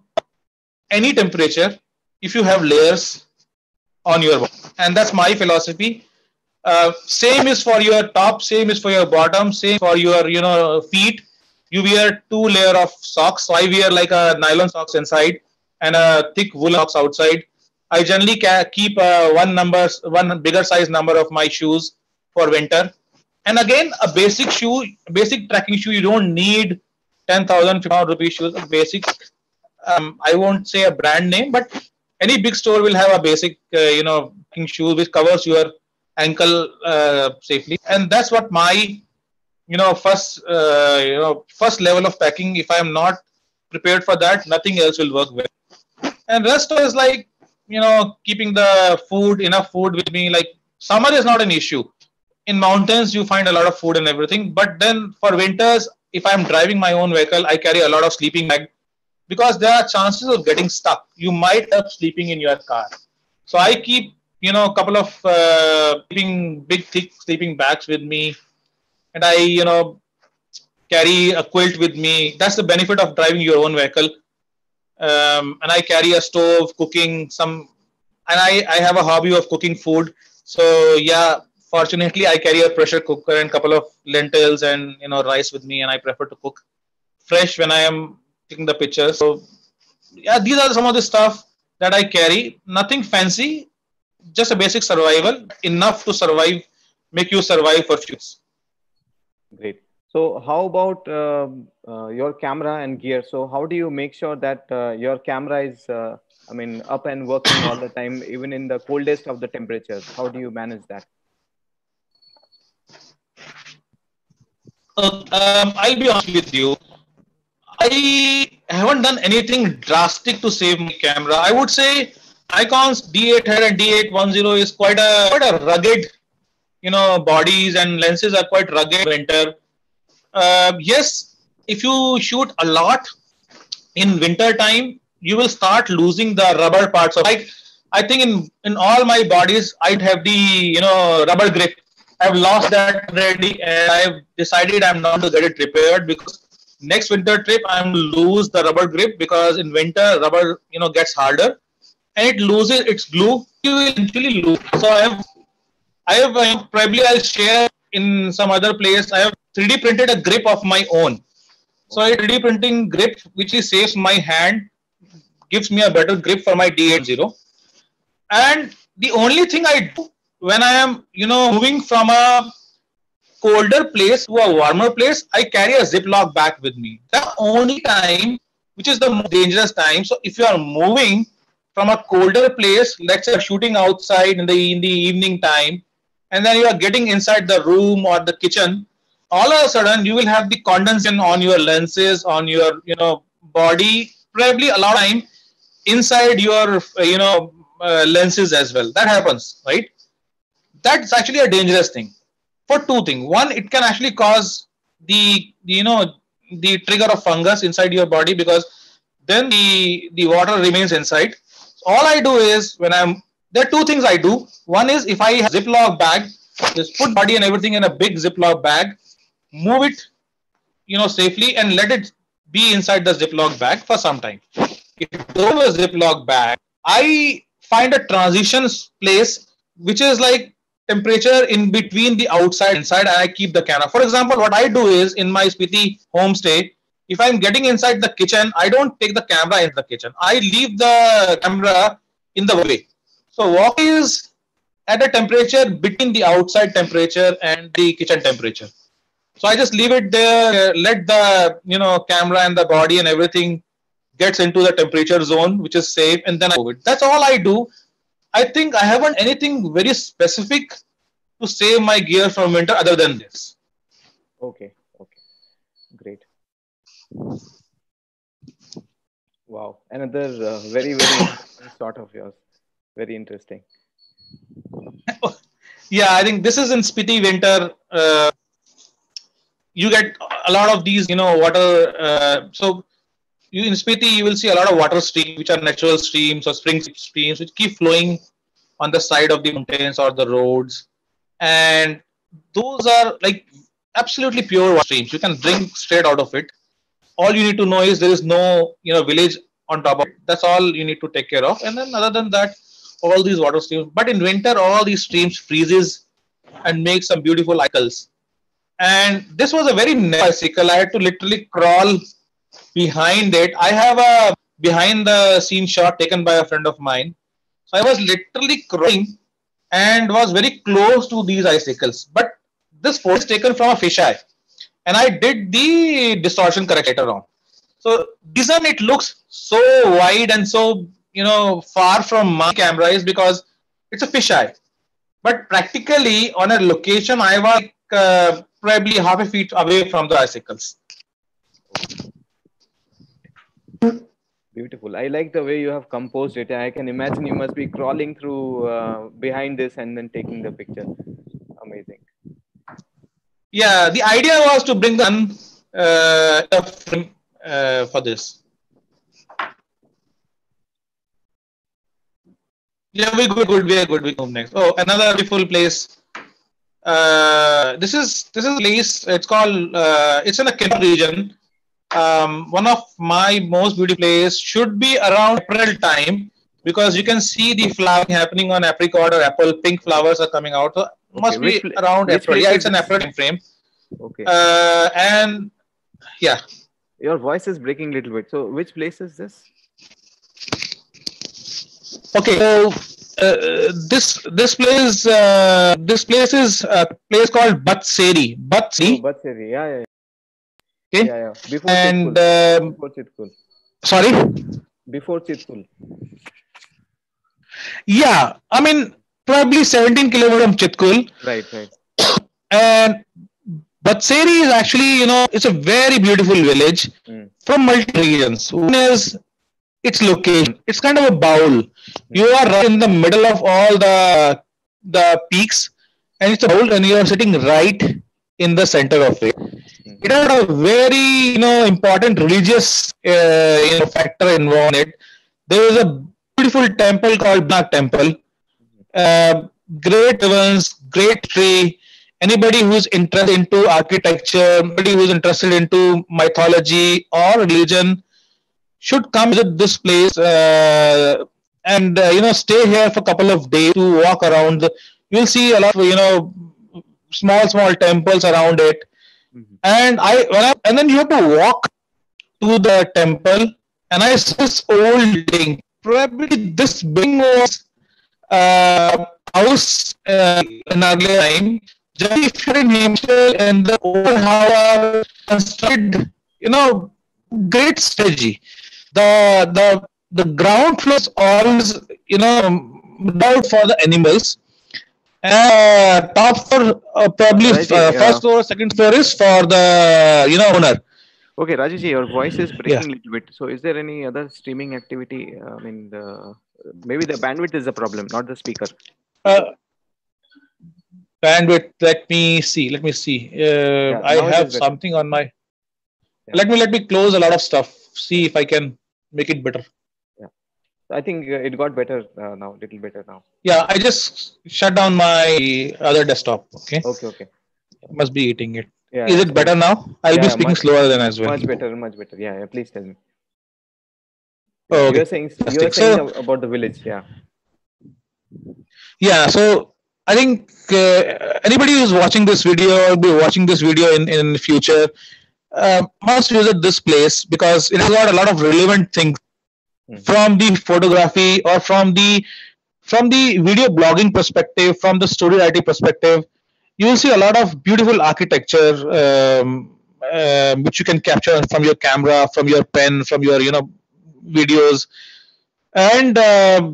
any temperature if you have layers on your body. And that's my philosophy. Uh, same is for your top, same is for your bottom, same for your, you know, feet. You wear two layer of socks. So I wear like a nylon socks inside and a thick wool socks outside. I generally keep uh, one number, one bigger size number of my shoes for winter. And again, a basic shoe, basic trekking shoe, you don't need 10,000, 15,000 rupees shoes. Basic, um, I won't say a brand name, but any big store will have a basic, uh, you know, shoe which covers your ankle uh, safely, and that's what my, you know, first, uh, you know, first level of packing. If I am not prepared for that, nothing else will work well. And rest is like, you know, keeping the food, enough food with me. Like summer is not an issue. In mountains, you find a lot of food and everything. But then for winters, if I'm driving my own vehicle, I carry a lot of sleeping bag because there are chances of getting stuck. You might end up sleeping in your car. So I keep, you know, a couple of uh, big, thick sleeping bags with me, and I, you know, carry a quilt with me. That's the benefit of driving your own vehicle. Um, and I carry a stove, cooking some, and I, I have a hobby of cooking food. So yeah, fortunately, I carry a pressure cooker and couple of lentils and you know rice with me, and I prefer to cook fresh when I am taking the pictures. So yeah, these are some of the stuff that I carry. Nothing fancy, just a basic survival, enough to survive, make you survive for few. Great. So how about uh, uh, your camera and gear? So how do you make sure that uh, your camera is, uh, I mean, up and working all the time, even in the coldest of the temperatures? How do you manage that? Uh, um, I'll be honest with you. I haven't done anything drastic to save my camera. I would say Nikon's D8 head and D810 is quite a quite a rugged, you know, bodies and lenses are quite rugged winter. Uh, yes, if you shoot a lot in winter time, you will start losing the rubber parts of like I think in in all my bodies I'd have the you know rubber grip. I've lost that already and I've decided I'm not to get it repaired because next winter trip i'm lose the rubber grip because in winter rubber you know gets harder and it loses its glue you will eventually lose so i have i have uh, probably i'll share in some other place i have 3d printed a grip of my own so a 3d printing grip which is saves my hand gives me a better grip for my d80 and the only thing i do when i am you know moving from a colder place to a warmer place, I carry a Ziploc bag with me. The only time, which is the most dangerous time. So if you are moving from a colder place, let's say shooting outside in the in the evening time, and then you are getting inside the room or the kitchen, all of a sudden you will have the condensation on your lenses, on your you know body, probably a lot of time inside your you know uh, lenses as well. That happens, right? That's actually a dangerous thing for two things. One, it can actually cause the, you know the trigger of fungus inside your body because then the the water remains inside. All I do is when I'm there are two things I do. One is if I have Ziploc bag, just put body and everything in a big Ziploc bag, move it, you know, safely and let it be inside the Ziploc bag for some time. If have a Ziploc bag, I find a transition place which is like temperature in between the outside and inside and I keep the camera. For example, what I do is in my Spiti homestay, if I'm getting inside the kitchen, I don't take the camera in the kitchen. I leave the camera in the way. So walk is at a temperature between the outside temperature and the kitchen temperature. So I just leave it there, let the you know camera and the body and everything gets into the temperature zone, which is safe, and then I move it. That's all I do. I think I haven't anything very specific to save my gear from winter other than this. Okay. Wow. Another uh, very, very thought of yours. Very interesting. yeah, I think this is in Spiti winter. Uh, you get a lot of these, you know, water. Uh, so you in Spiti, you will see a lot of water streams, which are natural streams or spring streams, which keep flowing on the side of the mountains or the roads. And those are like absolutely pure water streams. You can drink straight out of it. All you need to know is there is no, you know, village on top of it. That's all you need to take care of. And then other than that, all these water streams. But in winter, all these streams freezes and make some beautiful icicles. And this was a very icicle I had to literally crawl behind it. I have a behind the scene shot taken by a friend of mine. So I was literally crawling and was very close to these icicles. But this photo is taken from a fisheye. And I did the distortion correct later on. So reason it looks so wide and so you know far from my camera is because it's a fisheye. But practically on a location, I was uh, probably half a feet away from the icicles. Beautiful. I like the way you have composed it. I can imagine you must be crawling through uh, behind this and then taking the picture. Amazing. Yeah, the idea was to bring the uh, uh, for this. Yeah, we good, good, we are good. We go next. Oh, another beautiful place. Uh, this is this is a place. It's called. Uh, it's in the Kinnaur region. Um, one of my most beautiful places should be around April time because you can see the flowering happening on apricot or apple. Pink flowers are coming out. So okay, must be around April. Yeah, it's an April frame. Okay. Uh, and yeah. Your voice is breaking a little bit. So which place is this? Okay, so uh, this this place uh, this place is a place called Batseri. Batseri. Oh, Batseri, yeah, yeah. Okay. Yeah, yeah. Before and um, before Chitkul. Sorry. Before Chitkul. Yeah, I mean probably 17 kilometers from Chitkul. Right, right. And Batseri is actually, you know, it's a very beautiful village mm. from multiple regions. One is its location. It's kind of a bowl. You are right in the middle of all the the peaks, and it's a bowl, and you are sitting right in the center of it. It had a very you know important religious uh, you know factor involved in it. There is a beautiful temple called Black Temple. Uh, great heavens, great tree. Anybody who's interested into architecture, anybody who's interested into mythology or religion, should come visit this place uh, and uh, you know stay here for a couple of days to walk around. The, you'll see a lot of you know small small temples around it, mm-hmm. and I, I and then you have to walk to the temple, and I saw this old building. Probably this building was uh, house uh, in earlier time. Just if you're in Hampshire and the house constructed, you know, great strategy the the the ground floor is always you know down for the animals uh, top floor uh, probably uh, first floor second floor is for the you know owner okay rajesh your voice is breaking a yeah. little bit so is there any other streaming activity i mean the maybe the bandwidth is the problem not the speaker uh, bandwidth let me see let me see uh, yeah, i have something on my yeah. let me let me close a lot of stuff see if i can make it better. Yeah, I think uh, it got better uh, now, little better now. Yeah, I just shut down my other desktop. Okay. Okay. Okay. Must be eating it. Yeah, Is it better now? I'll be speaking much, slower than as well. Much better, much better. Yeah, yeah please tell me. Oh, okay. You're saying you're saying so, about the village, yeah. Yeah, so I think uh, anybody who's watching this video or be watching this video in in future uh, must visit this place because it has got a lot of relevant things mm-hmm. from the photography or from the from the video blogging perspective, from the story writing perspective. You will see a lot of beautiful architecture um, uh, which you can capture from your camera, from your pen, from your you know videos. And uh,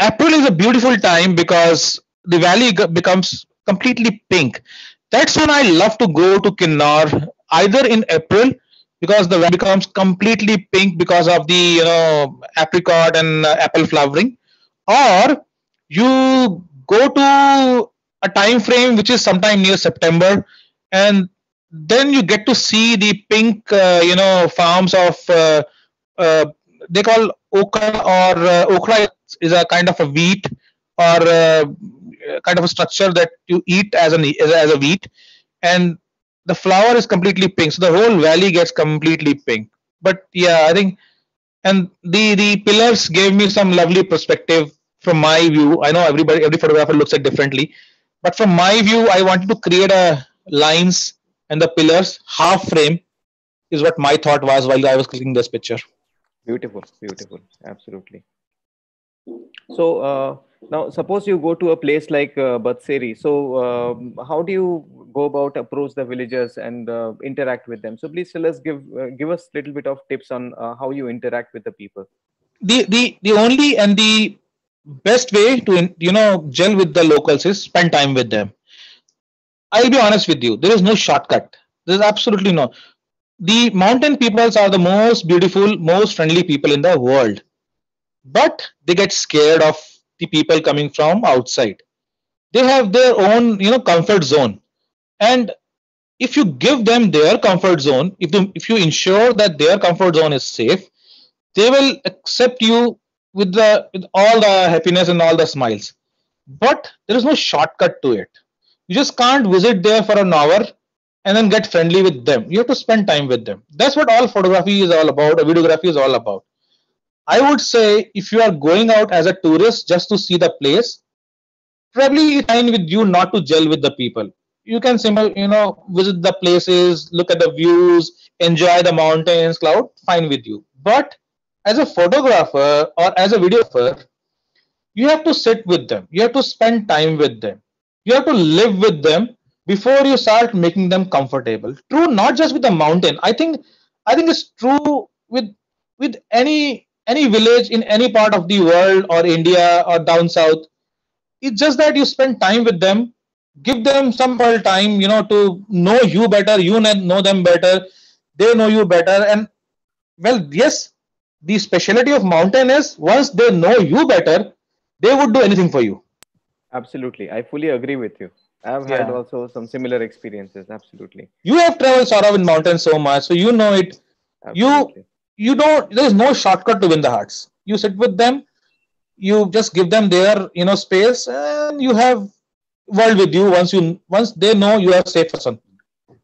April is a beautiful time because the valley becomes completely pink. That's when I love to go to Kinnaur either in April because the valley becomes completely pink because of the you know apricot and uh, apple flowering or you go to a time frame which is sometime near september and then you get to see the pink uh, you know farms of uh, uh, they call okra or uh, okra is a kind of a wheat or uh, kind of a structure that you eat as an as a, as a wheat, and the flower is completely pink. So the whole valley gets completely pink. But yeah, I think, and the the pillars gave me some lovely perspective from my view. I know everybody every photographer looks at differently, but from my view, I wanted to create a lines and the pillars half frame is what my thought was while I was clicking this picture. Beautiful, beautiful, absolutely. So uh, now, suppose you go to a place like uh, Batseri. So, uh, how do you go about approach the villagers and uh, interact with them? So, please tell us, give uh, give us little bit of tips on uh, how you interact with the people. The the the only and the best way to you know gel with the locals is spend time with them. I'll be honest with you. There is no shortcut. There is absolutely no the mountain peoples are the most beautiful, most friendly people in the world. But they get scared of the people coming from outside. They have their own, you know, comfort zone. And if you give them their comfort zone, if you, if you ensure that their comfort zone is safe, they will accept you with the with all the happiness and all the smiles. But there is no shortcut to it. You just can't visit there for an hour and then get friendly with them. You have to spend time with them. That's what all photography is all about, videography is all about. I would say if you are going out as a tourist just to see the place, probably it's fine with you not to gel with the people. You can simply, you know, visit the places, look at the views, enjoy the mountains, cloud, fine with you. But as a photographer or as a videographer, you have to sit with them. You have to spend time with them. You have to live with them before you start making them comfortable true not just with the mountain. I think i think it's true with with any any village in any part of the world or india or down south. It's just that you spend time with them give them some time you know to know you better you know them better they know you better. And well yes the specialty of mountain is once they know you better they would do anything for you. Absolutely. I fully agree with you I've had yeah. also some similar experiences. Absolutely. You have traveled sort of in mountains so much, so you know it. Absolutely. You you don't. There is no shortcut to win the hearts. You sit with them. You just give them their you know space, and you have world with you. Once you once they know you are safe person.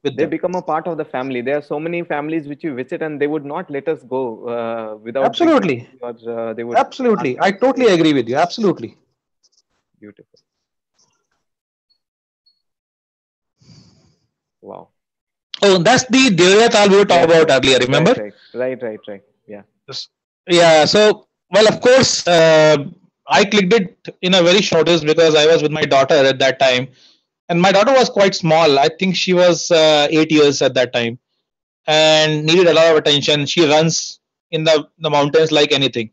With they them. become a part of the family. There are so many families which you visit, and they would not let us go uh, without. Absolutely. Uh, they would. Absolutely, I totally agree with you. Absolutely. Beautiful. Wow. Oh, that's the Deoria Tal we were talking about earlier, remember? Right, right, right, right. Yeah. Yeah. So, well, of course, uh, I clicked it in a very short notice because I was with my daughter at that time. And my daughter was quite small. I think she was uh, eight years at that time and needed a lot of attention. She runs in the, the mountains like anything.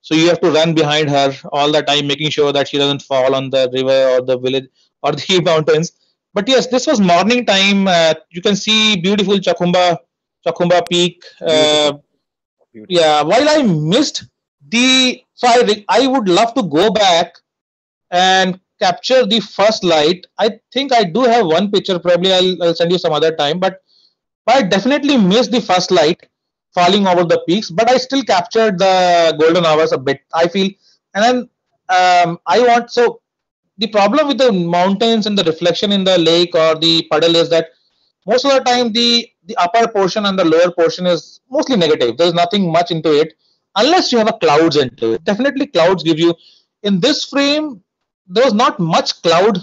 So you have to run behind her all the time, making sure that she doesn't fall on the river or the village or the mountains but yes, this was morning time. Uh, you can see beautiful Chaukhamba, Chaukhamba Peak. Uh, beautiful. Yeah, while I missed the, so I, I would love to go back and capture the first light. I think I do have one picture. Probably I'll, I'll send you some other time. But, but I definitely missed the first light falling over the peaks. But I still captured the golden hours a bit. I feel, and then um, I want so the problem with the mountains and the reflection in the lake or the puddle is that most of the time the the upper portion and the lower portion is mostly negative. There's nothing much into it unless you have a clouds into it. Definitely clouds give you in this frame there was not much cloud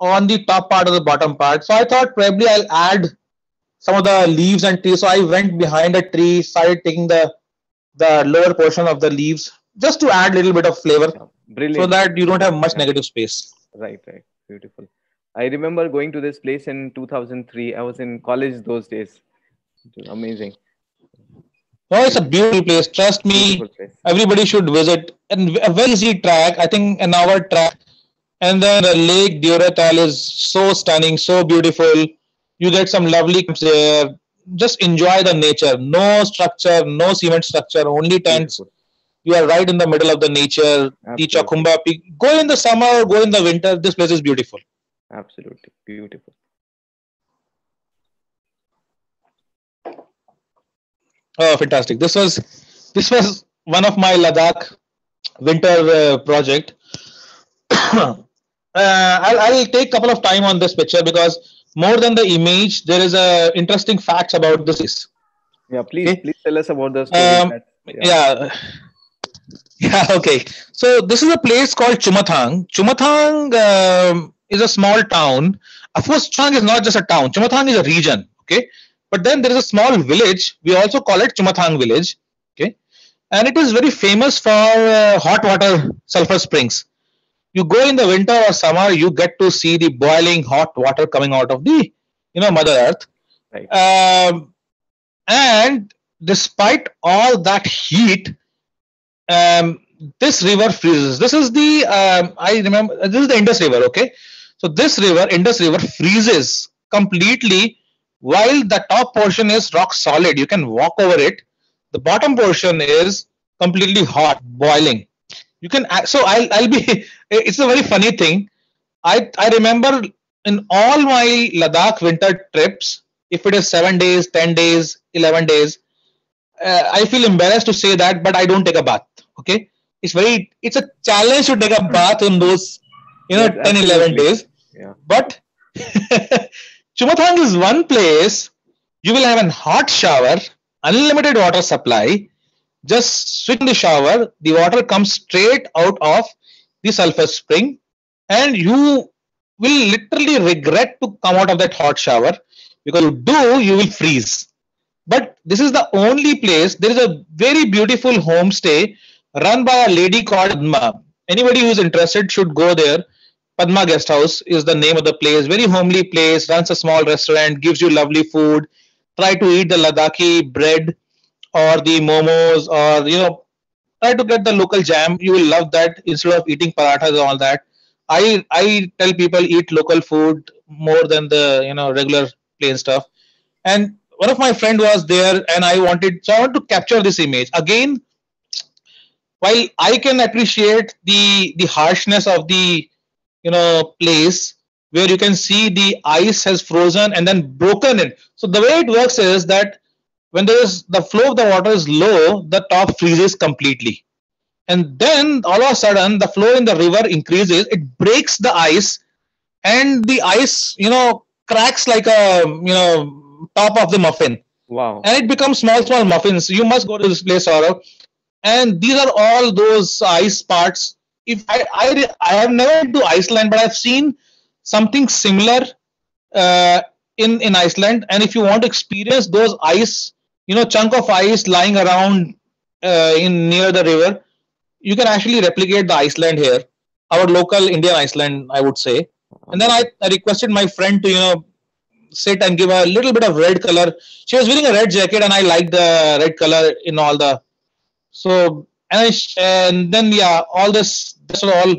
on the top part of the bottom part. So i thought probably i'll add some of the leaves and trees. So i went behind a tree started taking the the lower portion of the leaves just to add a little bit of flavor Brilliant. So that you don't have much negative space. Right, right. Beautiful. I remember going to this place in 2003. I was in college those days. amazing. Oh, it's a beautiful place. Trust me, place. everybody should visit. And a very easy track. I think an hour track. And then the Lake Deoria Tal is so stunning, so beautiful. You get some lovely camps there. Just enjoy the nature. No structure, no cement structure, only tents. Beautiful you are right in the middle of the nature. Chaukhamba Peak. Go in the summer, or go in the winter. This place is beautiful. Absolutely beautiful. Oh, fantastic! This was this was one of my Ladakh winter uh, project. uh, I'll, I'll take a couple of time on this picture because more than the image, there is a interesting facts about this. Yeah, please, okay. please tell us about the story. Um, yeah. yeah. Yeah, okay. So this is a place called Chumathang. Chumathang um, is a small town. Of course, Chumathang is not just a town. Chumathang is a region. Okay. But then there is a small village. We also call it Chumathang village. Okay. And it is very famous for uh, hot water sulfur springs. You go in the winter or summer, you get to see the boiling hot water coming out of the, you know, Mother Earth. Right. Um, and despite all that heat, um, this river freezes. This is the um, I remember this is the Indus River. Okay, so this river, Indus River, freezes completely while the top portion is rock solid. You can walk over it. The bottom portion is completely hot, boiling. You can so I'll I'll be. It's a very funny thing. I I remember in all my Ladakh winter trips, if it is seven days, ten days, eleven days, uh, I feel embarrassed to say that, but I don't take a bath. Okay, it's very it's a challenge to take a bath in those you know yes, 10, 11 days. Yeah. But Chumathang is one place you will have a hot shower, unlimited water supply. Just switch the shower, the water comes straight out of the sulfur spring, and you will literally regret to come out of that hot shower because you do, you will freeze. But this is the only place. There is a very beautiful homestay run by a lady called Padma. Anybody who's interested should go there. Padma Guest House is the name of the place. Very homely place. Runs a small restaurant. Gives you lovely food. Try to eat the Ladakhi bread or the momos or you know try to get the local jam. You will love that instead of eating parathas and all that. I I tell people eat local food more than the you know regular plain stuff. And one of my friend was there and i wanted so i want to capture this image again while i can appreciate the the harshness of the you know place where you can see the ice has frozen and then broken it so the way it works is that when there is the flow of the water is low the top freezes completely and then all of a sudden the flow in the river increases it breaks the ice and the ice you know cracks like a you know top of the muffin. Wow. And it becomes small, small muffins. You must go to this place, Saurabh. And these are all those ice parts. If I, I, I have never been to Iceland, but I've seen something similar uh, in, in Iceland. And if you want to experience those ice, you know, chunk of ice lying around uh, in near the river, you can actually replicate the Iceland here, our local Indian Iceland, I would say. And then I, I requested my friend to, you know, sit and give a little bit of red color. She was wearing a red jacket, and I liked the red color in all the. So and I, and then yeah, all this this all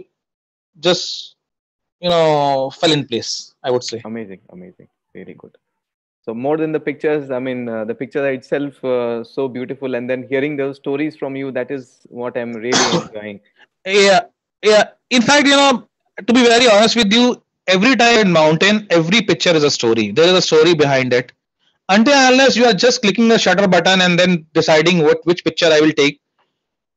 just you know fell in place. I would say. Amazing, amazing, very good. So more than the pictures, I mean, uh, the picture itself uh, so beautiful, and then hearing those stories from you, that is what I'm really enjoying. Yeah, yeah. In fact, you know, to be very honest with you, every time in mountain, every picture is a story. There is a story behind it. Until unless you are just clicking the shutter button and then deciding what which picture I will take.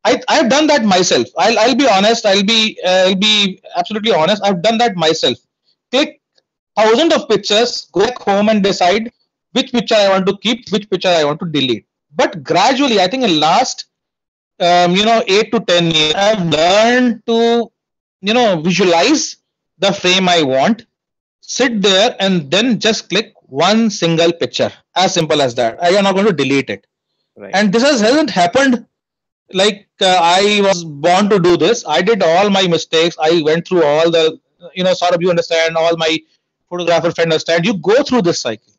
I I've done that myself. I'll I'll be honest. I'll be uh, I'll be absolutely honest. I've done that myself. Click thousands of pictures, go back home and decide which picture I want to keep, which picture I want to delete. But gradually, I think in last um, you know eight to ten years, I've learned to you know visualize the frame I want, sit there and then just click one single picture. As simple as that. I am not going to delete it. Right. And this has, hasn't happened like uh, I was born to do this. I did all my mistakes. I went through all the, you know, sort of you understand, all my photographer friend understand. You go through this cycle.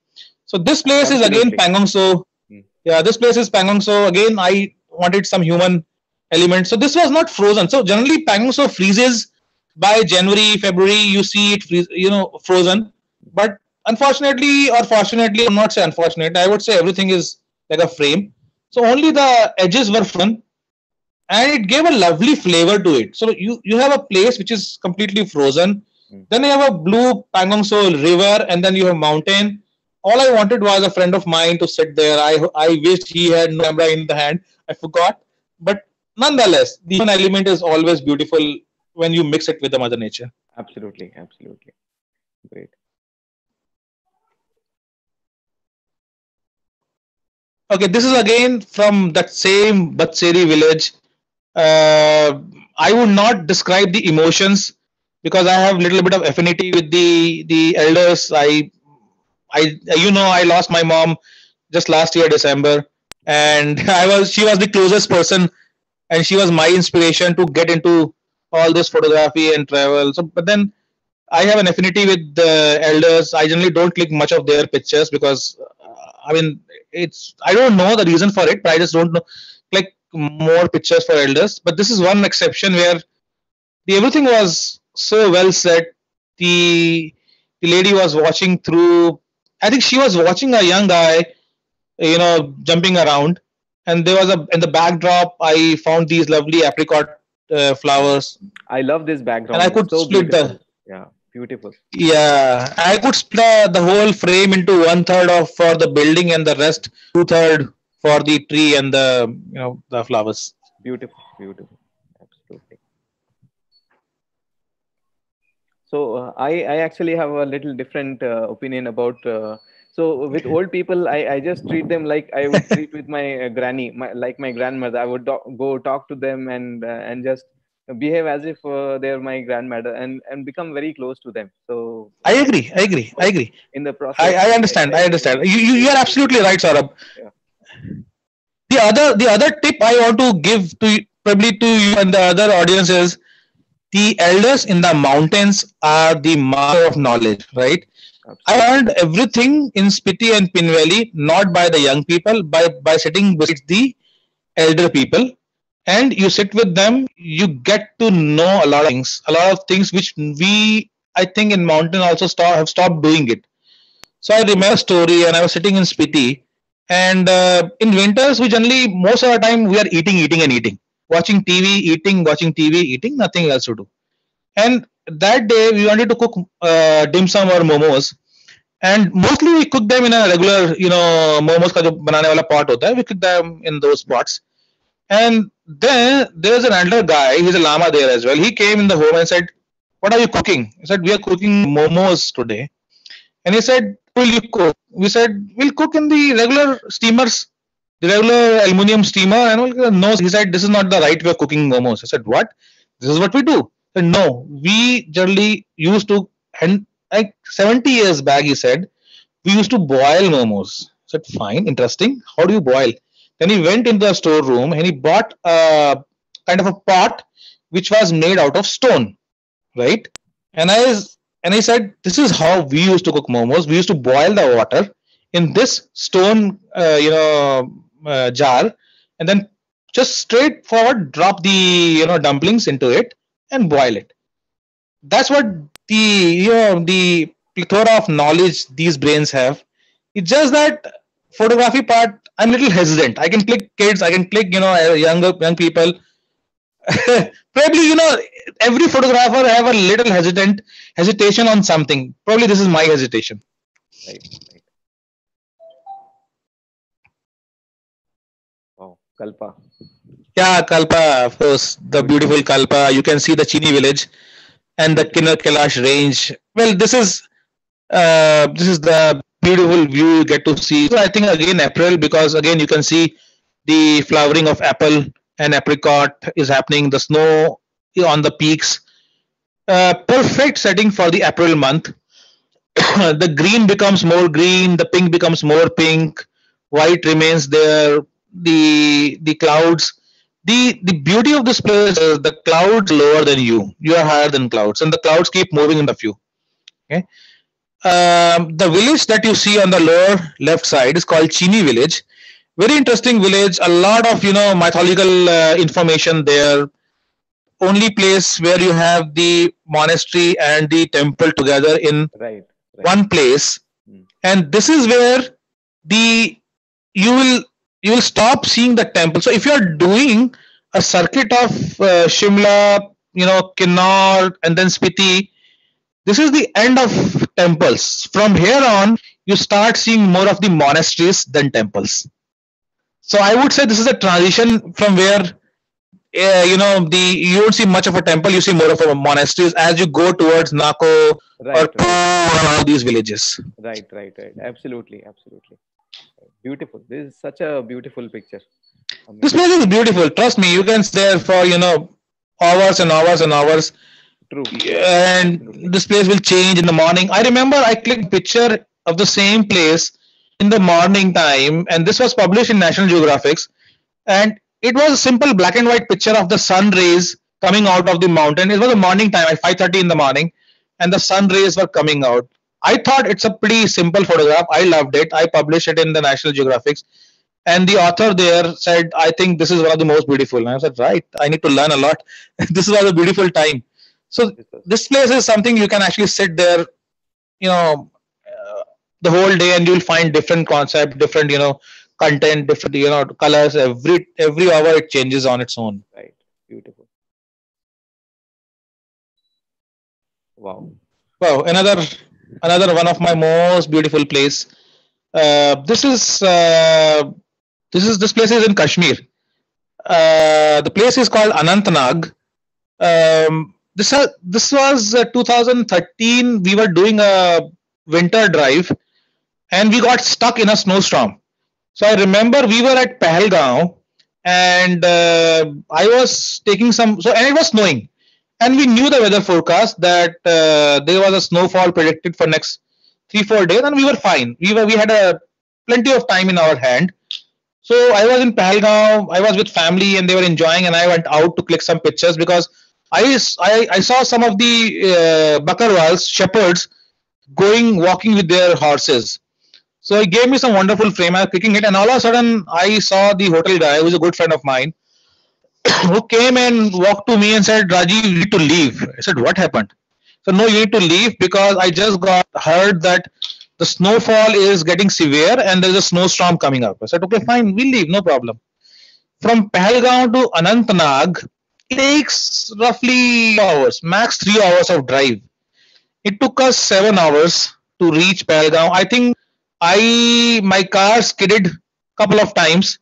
So this place Absolutely. is again Pangong Tso. Hmm. Yeah, this place is Pangong Tso. Again, I wanted some human element. So this was not frozen. So generally Pangong Tso freezes by January, February, you see it, you know, frozen. But unfortunately, or fortunately, I'm not say unfortunate. I would say everything is like a frame. So only the edges were frozen, and it gave a lovely flavor to it. So you you have a place which is completely frozen. Mm. Then you have a blue Pangong Tso river, and then you have mountain. All I wanted was a friend of mine to sit there. I I wished he had no camera in the hand. I forgot. but nonetheless, the human element is always beautiful when you mix it with the mother nature. Absolutely, absolutely, great. Okay, this is again from that same Batseri village. Uh, I would not describe the emotions because I have a little bit of affinity with the the elders. I, I, you know, I lost my mom just last year December, and I was she was the closest person, and she was my inspiration to get into all this photography and travel. So, but then I have an affinity with the elders. I generally don't click much of their pictures because, uh, I mean, it's I don't know the reason for it, but I just don't know like more pictures for elders. But this is one exception where the everything was so well set. The the lady was watching through. I think she was watching a young guy, you know, jumping around, and there was a in the backdrop. I found these lovely apricot uh, flowers. I love this background. And I could so split beautiful. the yeah beautiful yeah i could split the whole frame into one third of for the building and the rest two third for the tree and the you know the flowers. Beautiful beautiful. Absolutely. So uh, i i actually have a little different uh, opinion about uh, so with old people I, I just treat them like i would treat with my uh, granny my, like my grandmother. I would do- go talk to them and uh, and just behave as if uh, they're my grandmother and and become very close to them. So i agree i agree i agree. in the process i, I understand i understand. You, you you are absolutely right saurabh. Yeah. The other the other tip i want to give to probably to you and the other audience is the elders in the mountains are the mother of knowledge right? Absolutely. I learned everything in Spiti and Pin Valley, not by the young people, by by sitting with the elder people. And you sit with them you get to know a lot of things a lot of things which we i think in mountain also stop, have stopped doing it. So i remember a story and i was sitting in spiti and uh, in winters we generally most of the time we are eating eating and eating watching tv eating watching tv eating nothing else to do and that day we wanted to cook uh, dim sum or momos and mostly we cook them in a regular you know momos ka jo banane wala pot hota hai we cook them in those pots and then there's an elder guy, he's a Lama there as well. He came in the home and said, What are you cooking? He said, We are cooking momos today. And he said, Will you cook? We said, We'll cook in the regular steamers, the regular aluminium steamer. And no, he said, This is not the right way of cooking momos. I said, What? This is what we do. Said, no, we generally used to, and like 70 years back, he said, we used to boil momos. I said, Fine, interesting. How do you boil? Then he went into the storeroom and he bought a kind of a pot which was made out of stone, right? And I and I said, this is how we used to cook momos. We used to boil the water in this stone, uh, you know, uh, jar, and then just straightforward drop the you know dumplings into it and boil it. That's what the you know the plethora of knowledge these brains have. It's just that photography part I'm a little hesitant. I can click kids, I can click, you know, younger young people. Probably, you know, every photographer have a little hesitant hesitation on something. Probably this is my hesitation. Right. right. Oh, Kalpa. Yeah, Kalpa, of course, the beautiful Kalpa. You can see the Chini village and the Kinnar Kailash range. Well, this is uh, this is the beautiful view you get to see. So I think again April because again you can see the flowering of apple and apricot is happening. The snow on the peaks. Uh, perfect setting for the April month. the green becomes more green. The pink becomes more pink. White remains there. The the clouds. The the beauty of this place is the clouds lower than you. You are higher than clouds, and the clouds keep moving in the view. Okay um, the village that you see on the lower left side is called Chini village. Very interesting village. A lot of you know mythological uh, information there. Only place where you have the monastery and the temple together in right, right. one place, hmm. and this is where the you will you will stop seeing the temple. So if you are doing a circuit of uh, Shimla, you know, Kinnaur, and then Spiti, this is the end of temples. From here on, you start seeing more of the monasteries than temples. So I would say this is a transition from where uh, you know the you don't see much of a temple you see more of a monasteries as you go towards nako right, or right. all these villages. Right right right. Absolutely absolutely. Beautiful. This is such a beautiful picture. Amazing. this place is beautiful. Trust me you can stay there for you know hours and hours and hours. True. And True. this place will change in the morning. I remember i clicked picture of the same place in the morning time and this was published in national geographics and it was a simple black and white picture of the sun rays coming out of the mountain. It was a morning time at 5:30 in the morning, and the sun rays were coming out. I thought it's a pretty simple photograph. I loved it. I published it in the National Geographic. And the author there said, I think this is one of the most beautiful. And I said, right, I need to learn a lot. this was a beautiful time. So this place is something you can actually sit there, you know, the whole day and you'll find different concept, different, you know, content, different you know colors. Every every hour it changes on its own. Right. Beautiful. Wow. Wow. Another another one of my most beautiful place. Uh, this is uh, this is this place is in Kashmir. Uh, the place is called Anantnag. Um, this this was uh, 2013. We were doing a winter drive, and we got stuck in a snowstorm. So I remember we were at Pahalgam and uh, I was taking some, so and it was snowing. And we knew the weather forecast that uh, there was a snowfall predicted for next three, four days, and we were fine. We were, we had a plenty of time in our hand. So I was in Pahalgam, I was with family and they were enjoying, and I went out to click some pictures because I, I, I saw some of the uh, Bakarwals, shepherds, going walking with their horses so he gave me some wonderful frame. I was clicking it, and all of a sudden, I saw the hotel guy, who's a good friend of mine, who came and walked to me and said, Raji, you need to leave. I said, What happened? So, no, you need to leave because I just got heard that the snowfall is getting severe and there's a snowstorm coming up. I said, Okay, fine, we'll leave, no problem. From Pahalgam to Anantnag, it takes roughly hours, max three hours of drive. It took us seven hours to reach Pahalgam. I think I my car skidded a couple of times,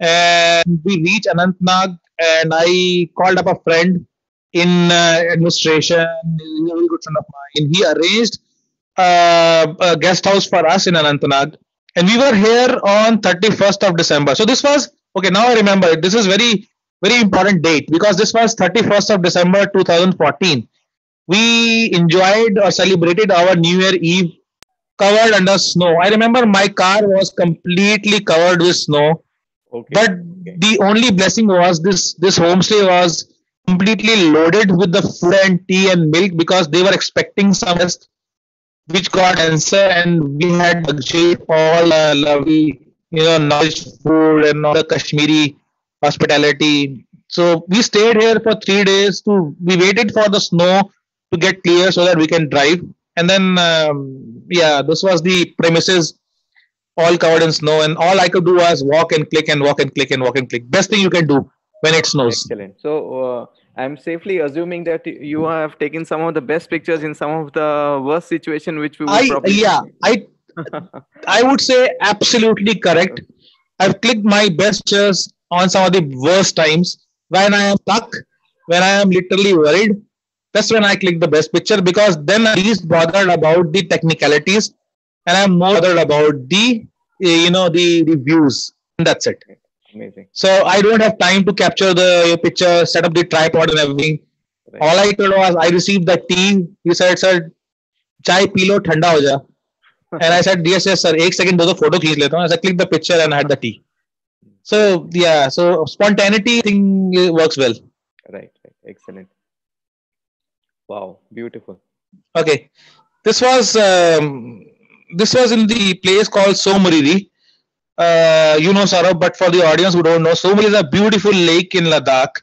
and we reached Anantnag, and I called up a friend in uh, administration. A very good friend of mine. He arranged uh, a guest house for us in Anantnag, and we were here on 31st of December. So this was okay. Now I remember This is very very important date because this was 31st of December 2014. We enjoyed or celebrated our New Year Eve covered under snow. I remember my car was completely covered with snow. Okay. But okay. the only blessing was this this homestay was completely loaded with the food and tea and milk because they were expecting some guest which got answer and we had all uh, lovely you know nice food and all the Kashmiri hospitality. So we stayed here for three days to we waited for the snow to get clear so that we can drive and then um, yeah this was the premises all covered in snow and all i could do was walk and click and walk and click and walk and click. Best thing you can do when it snows. Excellent. So uh, i'm safely assuming that you have taken some of the best pictures in some of the worst situation which we would I, probably yeah i i would say absolutely correct. I've clicked my best pictures on some of the worst times. When i am stuck when i am literally worried that's when I click the best picture because then I'm least bothered about the technicalities and I'm more bothered about the eh, you know the, the views. And that's it. Amazing. So I don't have time to capture the picture, set up the tripod and everything. Right. All I told was I received the tea. He said, sir, chai pilo thanda ho ja. and I said, yes, yes, sir. one second, do the photo kheech leta hu. So I click the picture and I had the tea. So yeah, so spontaneity thing works well. Right, right. Excellent. Wow, beautiful. Okay, this was um, this was in the place called Tso Moriri. Uh, you know Saurabh, but for the audience who don't know, Tso Moriri is a beautiful lake in Ladakh,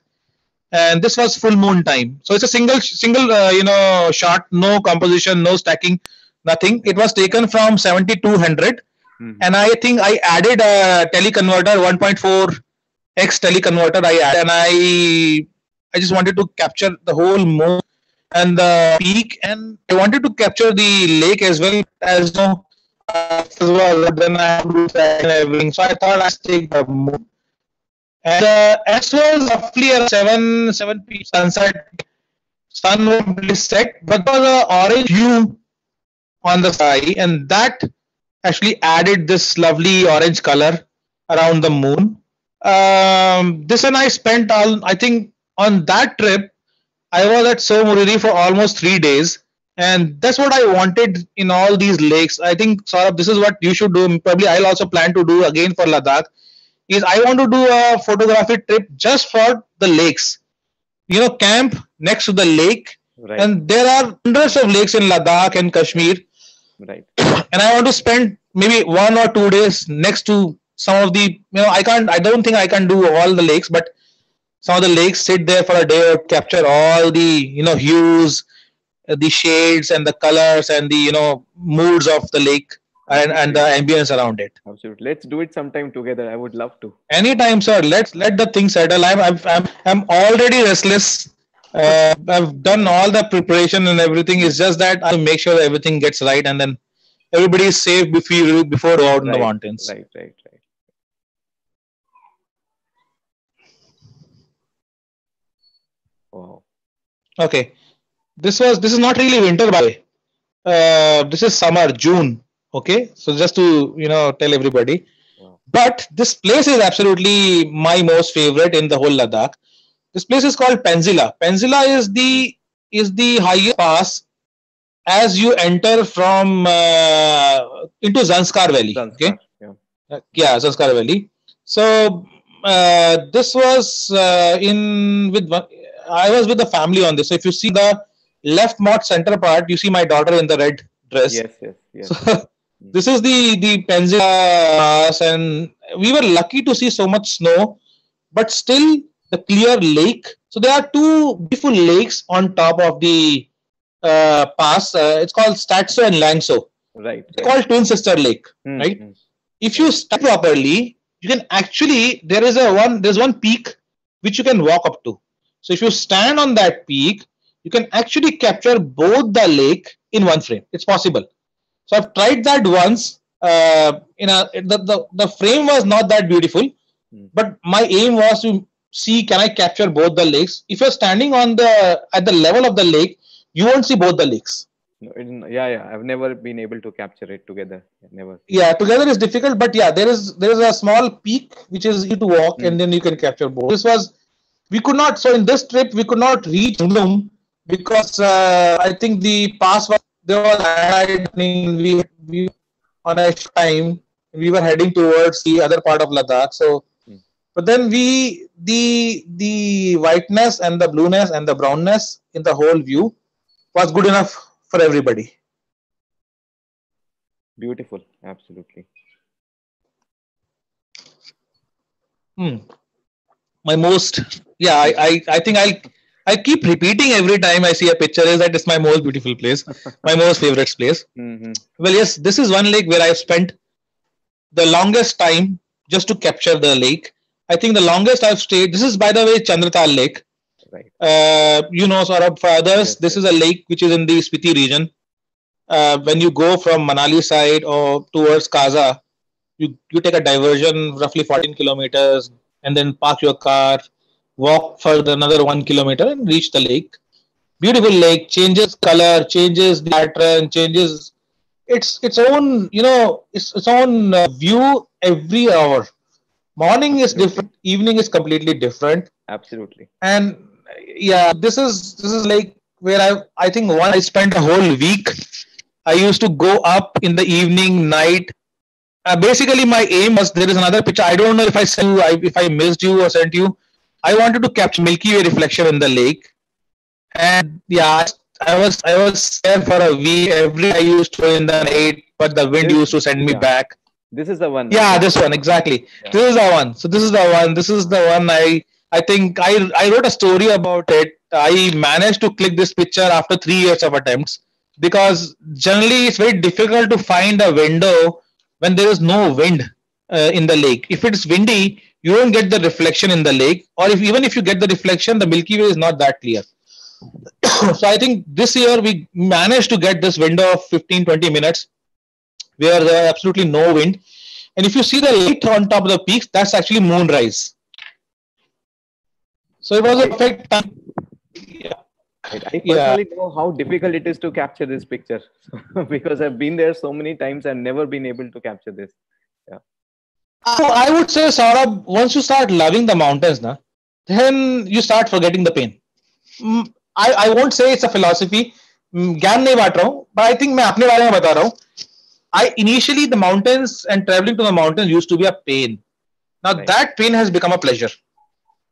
and this was full moon time. So it's a single single uh, you know shot, no composition, no stacking, nothing. It was taken from 7200, mm-hmm. and I think I added a teleconverter 1.4 x teleconverter. I added, and I I just wanted to capture the whole moon and the peak, and I wanted to capture the lake as well as you know, as well. Then I have everything. So I thought I'd take the moon. And uh, as was roughly a 7 7 p sunset, sun was set, but there was an orange hue on the sky, and that actually added this lovely orange color around the moon. Um, this and I spent all, I think, on that trip, I was at Tso for almost three days. And that's what I wanted in all these lakes. I think, Saurabh, this is what you should do. Probably I'll also plan to do again for Ladakh. Is I want to do a photography trip just for the lakes. You know, camp next to the lake. Right. And there are hundreds of lakes in Ladakh and Kashmir. Right. And I want to spend maybe one or two days next to some of the you know I can't I don't think I can do all the lakes, but some of the lakes sit there for a day or capture all the you know hues, the shades and the colors and the you know moods of the lake and, and the ambience around it. Absolutely. Let's do it sometime together. I would love to. Anytime, sir. Let's let the thing settle. I'm I'm I'm, I'm already restless. Uh, I've done all the preparation and everything. It's just that I make sure everything gets right and then everybody is safe before before out right, in the mountains. Right, right, right. Wow. Okay. This was this is not really winter by the way. Uh, this is summer, June. Okay. So just to you know tell everybody. Wow. But this place is absolutely my most favorite in the whole Ladakh. This place is called Penzi La. Penzilla is the is the highest pass as you enter from uh, into Zanskar Valley. Zanskar, okay. Yeah. Uh, yeah, Zanskar Valley. So uh, this was uh, in with I was with the family on this. So if you see the left mod center part, you see my daughter in the red dress. Yes, yes, yes. So, this is the the Penzi La and we were lucky to see so much snow, but still the clear lake. So there are two beautiful lakes on top of the uh, pass. Uh, it's called Statso and Langso. Right. It's right. called Twin Sister Lake. Mm-hmm. Right. Hmm. If you start properly, you can actually there is a one there's one peak which you can walk up to. So if you stand on that peak, you can actually capture both the lake in one frame. It's possible. So I've tried that once. Uh, in a the, the, the frame was not that beautiful, mm. but my aim was to see can I capture both the lakes. If you're standing on the at the level of the lake, you won't see both the lakes. No, yeah, yeah. I've never been able to capture it together. Never. Yeah, together is difficult, but yeah, there is there is a small peak which is easy to walk, mm. and then you can capture both. This was we could not. So in this trip, we could not reach Bloom because uh, I think the pass was there was happening. We we on a time we were heading towards the other part of Ladakh. So, hmm. but then we the the whiteness and the blueness and the brownness in the whole view was good enough for everybody. Beautiful, absolutely. Hmm my most yeah I, I i think I'll i keep repeating every time i see a picture is that it's my most beautiful place my most favorite place. Mm-hmm. well yes this is one lake where i've spent the longest time just to capture the lake. I think the longest i've stayed this is by the way chandratal lake. Right. Uh, you know of for others yes, this yes. is a lake which is in the spiti region. Uh, when you go from manali side or towards kaza you, you take a diversion roughly 14 kilometers and then park your car, walk for another one kilometer and reach the lake. Beautiful lake, changes color, changes the pattern, changes its its own you know its, its own uh, view every hour. Morning is different, evening is completely different. Absolutely. And yeah, this is this is like where I I think one I spent a whole week. I used to go up in the evening, night, uh, basically my aim was there is another picture i don't know if i sent you I, if i missed you or sent you i wanted to capture milky way reflection in the lake. And yeah i was i was there for a week. Every i used to in the night but the wind used to send me yeah. back. This is the one. Yeah this one exactly. Yeah. this is the one. So this is the one. This is the one i i think i i wrote a story about it. I managed to click this picture after three years of attempts because generally it's very difficult to find a window when there is no wind uh, in the lake. If it's windy, you don't get the reflection in the lake, or if even if you get the reflection, the Milky Way is not that clear. so I think this year we managed to get this window of 15 20 minutes where there are absolutely no wind. And if you see the light on top of the peaks, that's actually moonrise. So it was a perfect time. Yeah. I personally yeah. know how difficult it is to capture this picture because I've been there so many times and never been able to capture this. Yeah. So I would say, Saurabh, once you start loving the mountains, na, then you start forgetting the pain. Mm, I, I won't say it's a philosophy. ज्ञान नहीं बांट रहा हूँ but I think मैं अपने बारे में बता रहा हूँ I initially the mountains and traveling to the mountains used to be a pain. Now right. that pain has become a pleasure.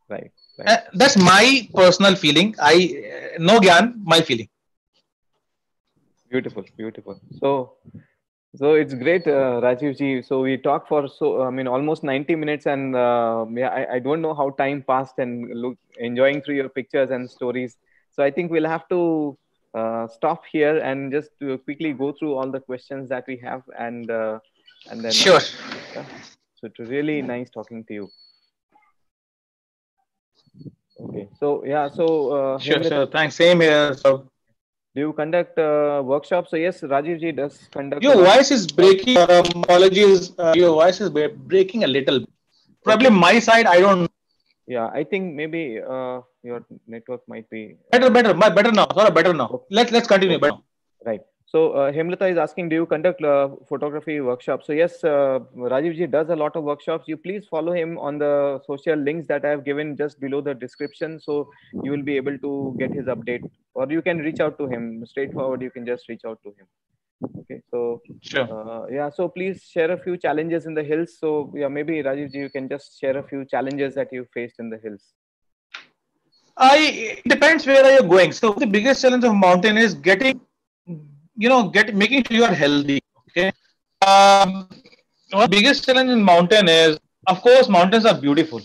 Right. right. Uh, that's my personal feeling. I uh, no gyan, my feeling. Beautiful, beautiful. So, so it's great, uh, Rajiv ji. So we talked for so I mean almost 90 minutes, and uh, yeah, I, I don't know how time passed and look enjoying through your pictures and stories. So I think we'll have to uh, stop here and just to quickly go through all the questions that we have and uh, and then sure. uh, so was really nice talking to you. Okay. So yeah so uh, sure sure thanks. Same here so do you conduct uh, workshops? So yes rajiv ji does conduct your voice is breaking um, apologies uh, your voice is breaking a little. Probably my side i don't yeah i think maybe uh, your network might be better better better now sorry better now. Let's let's continue better. right so uh, Hemlata is asking, do you conduct uh, photography workshops? So yes, uh, Rajiv ji does a lot of workshops. You please follow him on the social links that I have given just below the description. So you will be able to get his update or you can reach out to him straightforward. You can just reach out to him okay so sure uh, yeah so please share a few challenges in the hills so yeah maybe rajiv ji you can just share a few challenges that you faced in the hills i it depends where are you going so the biggest challenge of mountain is getting you know get making sure you are healthy okay um biggest challenge in mountain is of course mountains are beautiful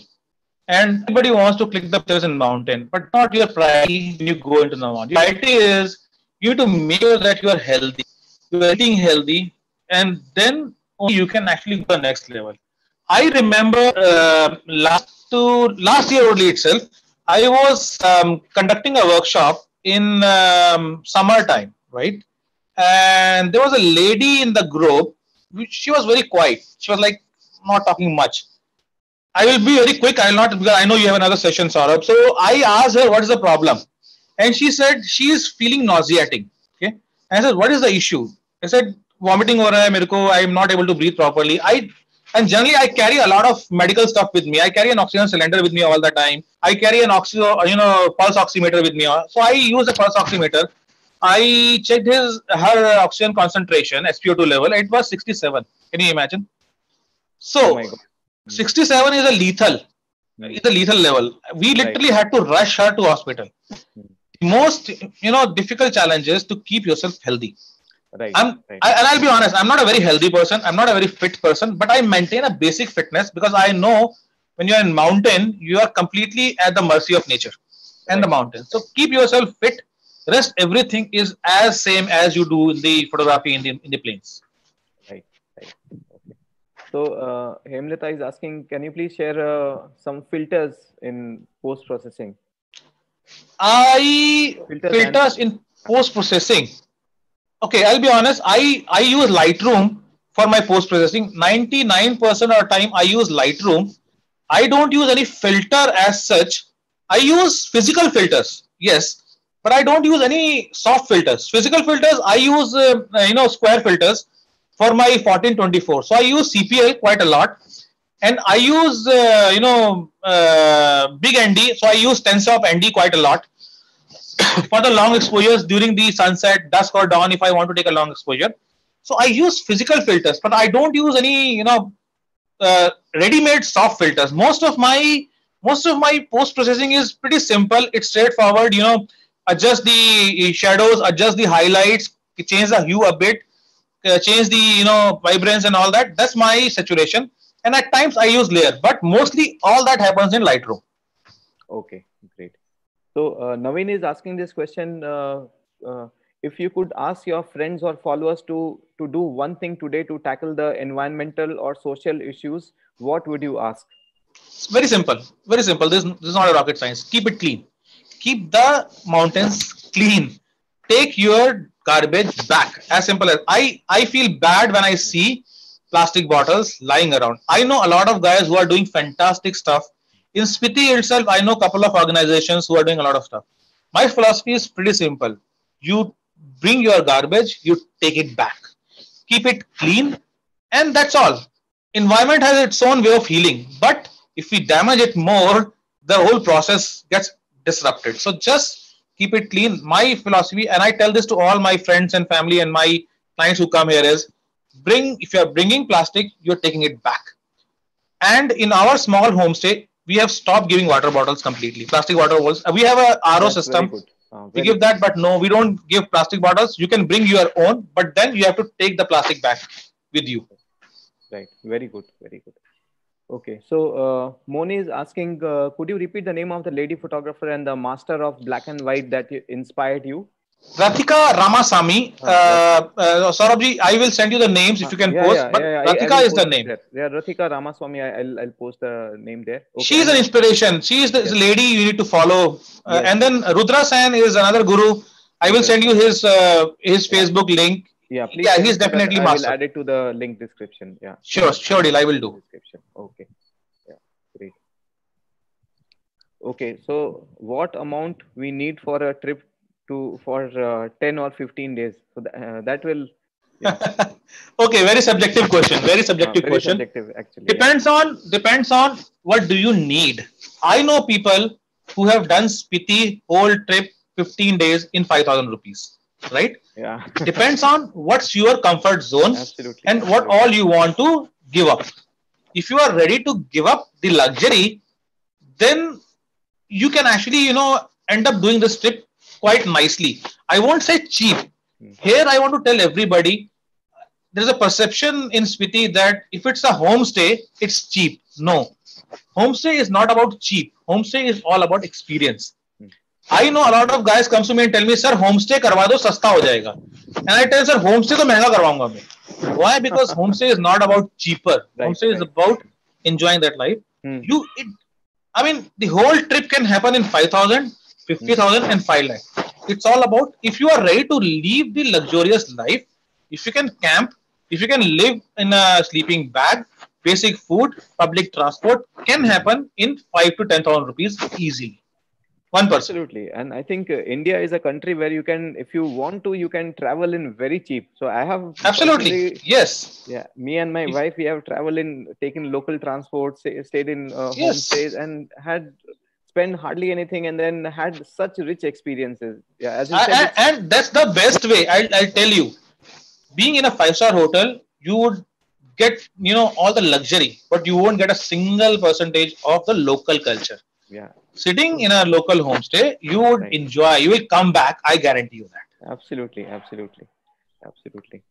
and everybody wants to click the pictures in mountain but not your priority when you go into the mountain your priority is you to make sure that you are healthy you are eating healthy, and then you can actually go the next level. I remember uh, last to last year only itself, I was um, conducting a workshop in um, summertime, right? And there was a lady in the group. She was very quiet. She was like not talking much. I will be very quick. I will not because I know you have another session, Saurabh. So I asked her what is the problem, and she said she is feeling nauseating. Okay, and I said what is the issue? I said vomiting or I am not able to breathe properly. I and generally I carry a lot of medical stuff with me. I carry an oxygen cylinder with me all the time. I carry an oxy, you know, pulse oximeter with me. So I use a pulse oximeter. I checked his her oxygen concentration, SpO2 level. It was 67. Can you imagine? So, oh 67 is a lethal. It's a lethal level. We literally right. had to rush her to hospital. Hmm. Most, you know, difficult challenges to keep yourself healthy. Right. I'm, right. I, and I'll be honest, I'm not a very healthy person. I'm not a very fit person, but I maintain a basic fitness because I know when you're in mountain, you are completely at the mercy of nature and right. the mountain. So keep yourself fit. Rest everything is as same as you do in the photography in the in the plains. Right. Right. Okay. So uh, Hemlata is asking, can you please share uh, some filters in post processing? I filters, filters in post processing okay i'll be honest i i use lightroom for my post processing 99% of the time i use lightroom i don't use any filter as such i use physical filters yes but i don't use any soft filters physical filters i use uh, you know square filters for my 1424 so i use cpl quite a lot and i use uh, you know uh, big nd so i use ten stop nd quite a lot for the long exposures during the sunset, dusk or dawn, if I want to take a long exposure. So I use physical filters, but I don't use any, you know, uh, ready-made soft filters. Most of my most of my post processing is pretty simple. It's straightforward. You know, adjust the shadows, adjust the highlights, change the hue a bit, uh, change the you know vibrance and all that. That's my saturation. And at times I use layer, but mostly all that happens in Lightroom. Okay, great. So uh, Naveen is asking this question. Uh, uh, if you could ask your friends or followers to, to do one thing today to tackle the environmental or social issues, what would you ask? It's very simple. Very simple. This, this is not a rocket science. Keep it clean. Keep the mountains clean. Take your garbage back. As simple as I, I feel bad when I see plastic bottles lying around. I know a lot of guys who are doing fantastic stuff in Spiti itself, I know a couple of organizations who are doing a lot of stuff. My philosophy is pretty simple. You bring your garbage, you take it back. Keep it clean, and that's all. Environment has its own way of healing, but if we damage it more, the whole process gets disrupted. So just keep it clean. My philosophy, and I tell this to all my friends and family and my clients who come here is bring if you're bringing plastic, you're taking it back. And in our small homestay, we have stopped giving water bottles completely. Plastic water bottles. We have a RO That's system. Uh, we give that, but no, we don't give plastic bottles. You can bring your own, but then you have to take the plastic back with you. Right. Very good. Very good. Okay. So uh, Moni is asking, uh, could you repeat the name of the lady photographer and the master of black and white that inspired you? Rathika Ramasamy. Uh, uh, Saurabhji, I will send you the names if you can yeah, post. Yeah, but yeah, Rathika I, I is the name. There. Yeah, Rathika Ramaswamy. I, will I'll post the name there. Okay. She is an inspiration. She is the yes. lady you need to follow. Uh, yes. And then Rudra Sen is another guru. I will send you his uh, his Facebook link. Yeah, please. Yeah, he's definitely master. I will add it to the link description. Yeah. Sure, sure, deal. I will do. Description. Okay. Yeah, great. Okay, so what amount we need for a trip to for uh, 10 or 15 days so th- uh, that will yeah. okay very subjective question very subjective uh, very question subjective, actually depends yeah. on depends on what do you need i know people who have done spiti whole trip 15 days in 5000 rupees right yeah depends on what's your comfort zone Absolutely. and what Absolutely. all you want to give up if you are ready to give up the luxury then you can actually you know end up doing this trip quite nicely. I won't say cheap. Hmm. Here, I want to tell everybody there's a perception in Spiti that if it's a homestay, it's cheap. No, homestay is not about cheap. Homestay is all about experience. I know a lot of guys comes to me and tell me sir home stay करवा दो सस्ता हो जाएगा. And I tell sir home stay तो महँगा करवाऊँगा मैं. Why because home stay is not about cheaper home stay is about enjoying that life you it I mean the whole trip can happen in 5000 50000 and 5 lakh it's all about if you are ready to leave the luxurious life if you can camp if you can live in a sleeping bag basic food public transport can happen in 5 to 10000 rupees easily One person. Absolutely. And I think uh, India is a country where you can, if you want to, you can travel in very cheap. So I have. Absolutely. Yes. Yeah. Me and my yes. wife, we have traveled in, taken local transport, stayed in uh, yes. homestays and had spent hardly anything and then had such rich experiences yeah as you said, and, and that's the best way I'll, I'll tell you being in a five star hotel you would get you know all the luxury but you won't get a single percentage of the local culture yeah sitting in a local homestay you would right. enjoy you will come back i guarantee you that. Absolutely absolutely absolutely.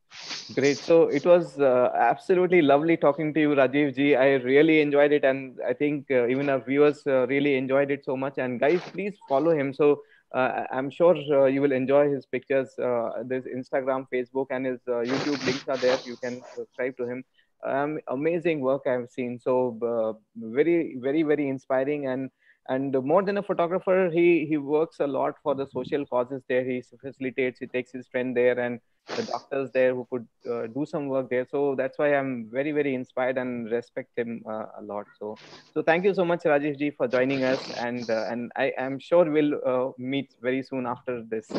Great. So it was uh, absolutely lovely talking to you rajiv ji. I really enjoyed it and i think uh, even our viewers uh, really enjoyed it so much. And guys please follow him. So uh, i'm sure uh, you will enjoy his pictures uh, there's instagram facebook and his youtube links are there. You can subscribe to him. Um, amazing work i've seen. So very very very inspiring. And and more than a photographer he he works a lot for the social causes there. He facilitates he takes his friend there and the doctors there who could uh, do some work there. So that's why i'm very very inspired and respect him uh, a lot. So so thank you so much rajesh ji for joining us. And uh, and i am sure we'll uh, meet very soon after this.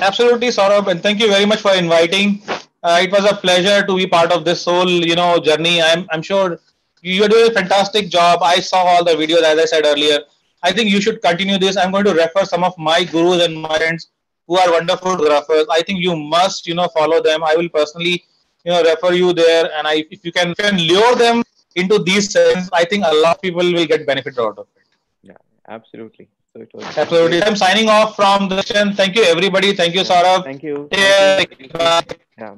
Absolutely saurabh. And thank you very much for inviting. Uh, it was a pleasure to be part of this whole you know journey. I'm i'm sure you're doing a fantastic job. I saw all the videos as i said earlier I think you should continue this. I'm going to refer some of my gurus and my friends who are wonderful photographers. I think you must, you know, follow them. I will personally, you know, refer you there. And I, if you can, can lure them into these sessions, I think a lot of people will get benefit out of it. Yeah, absolutely. So it was absolutely. I'm signing off from the session. Thank you, everybody. Thank you, Saurabh. Thank you. Yeah. Bye. Yeah. Bye.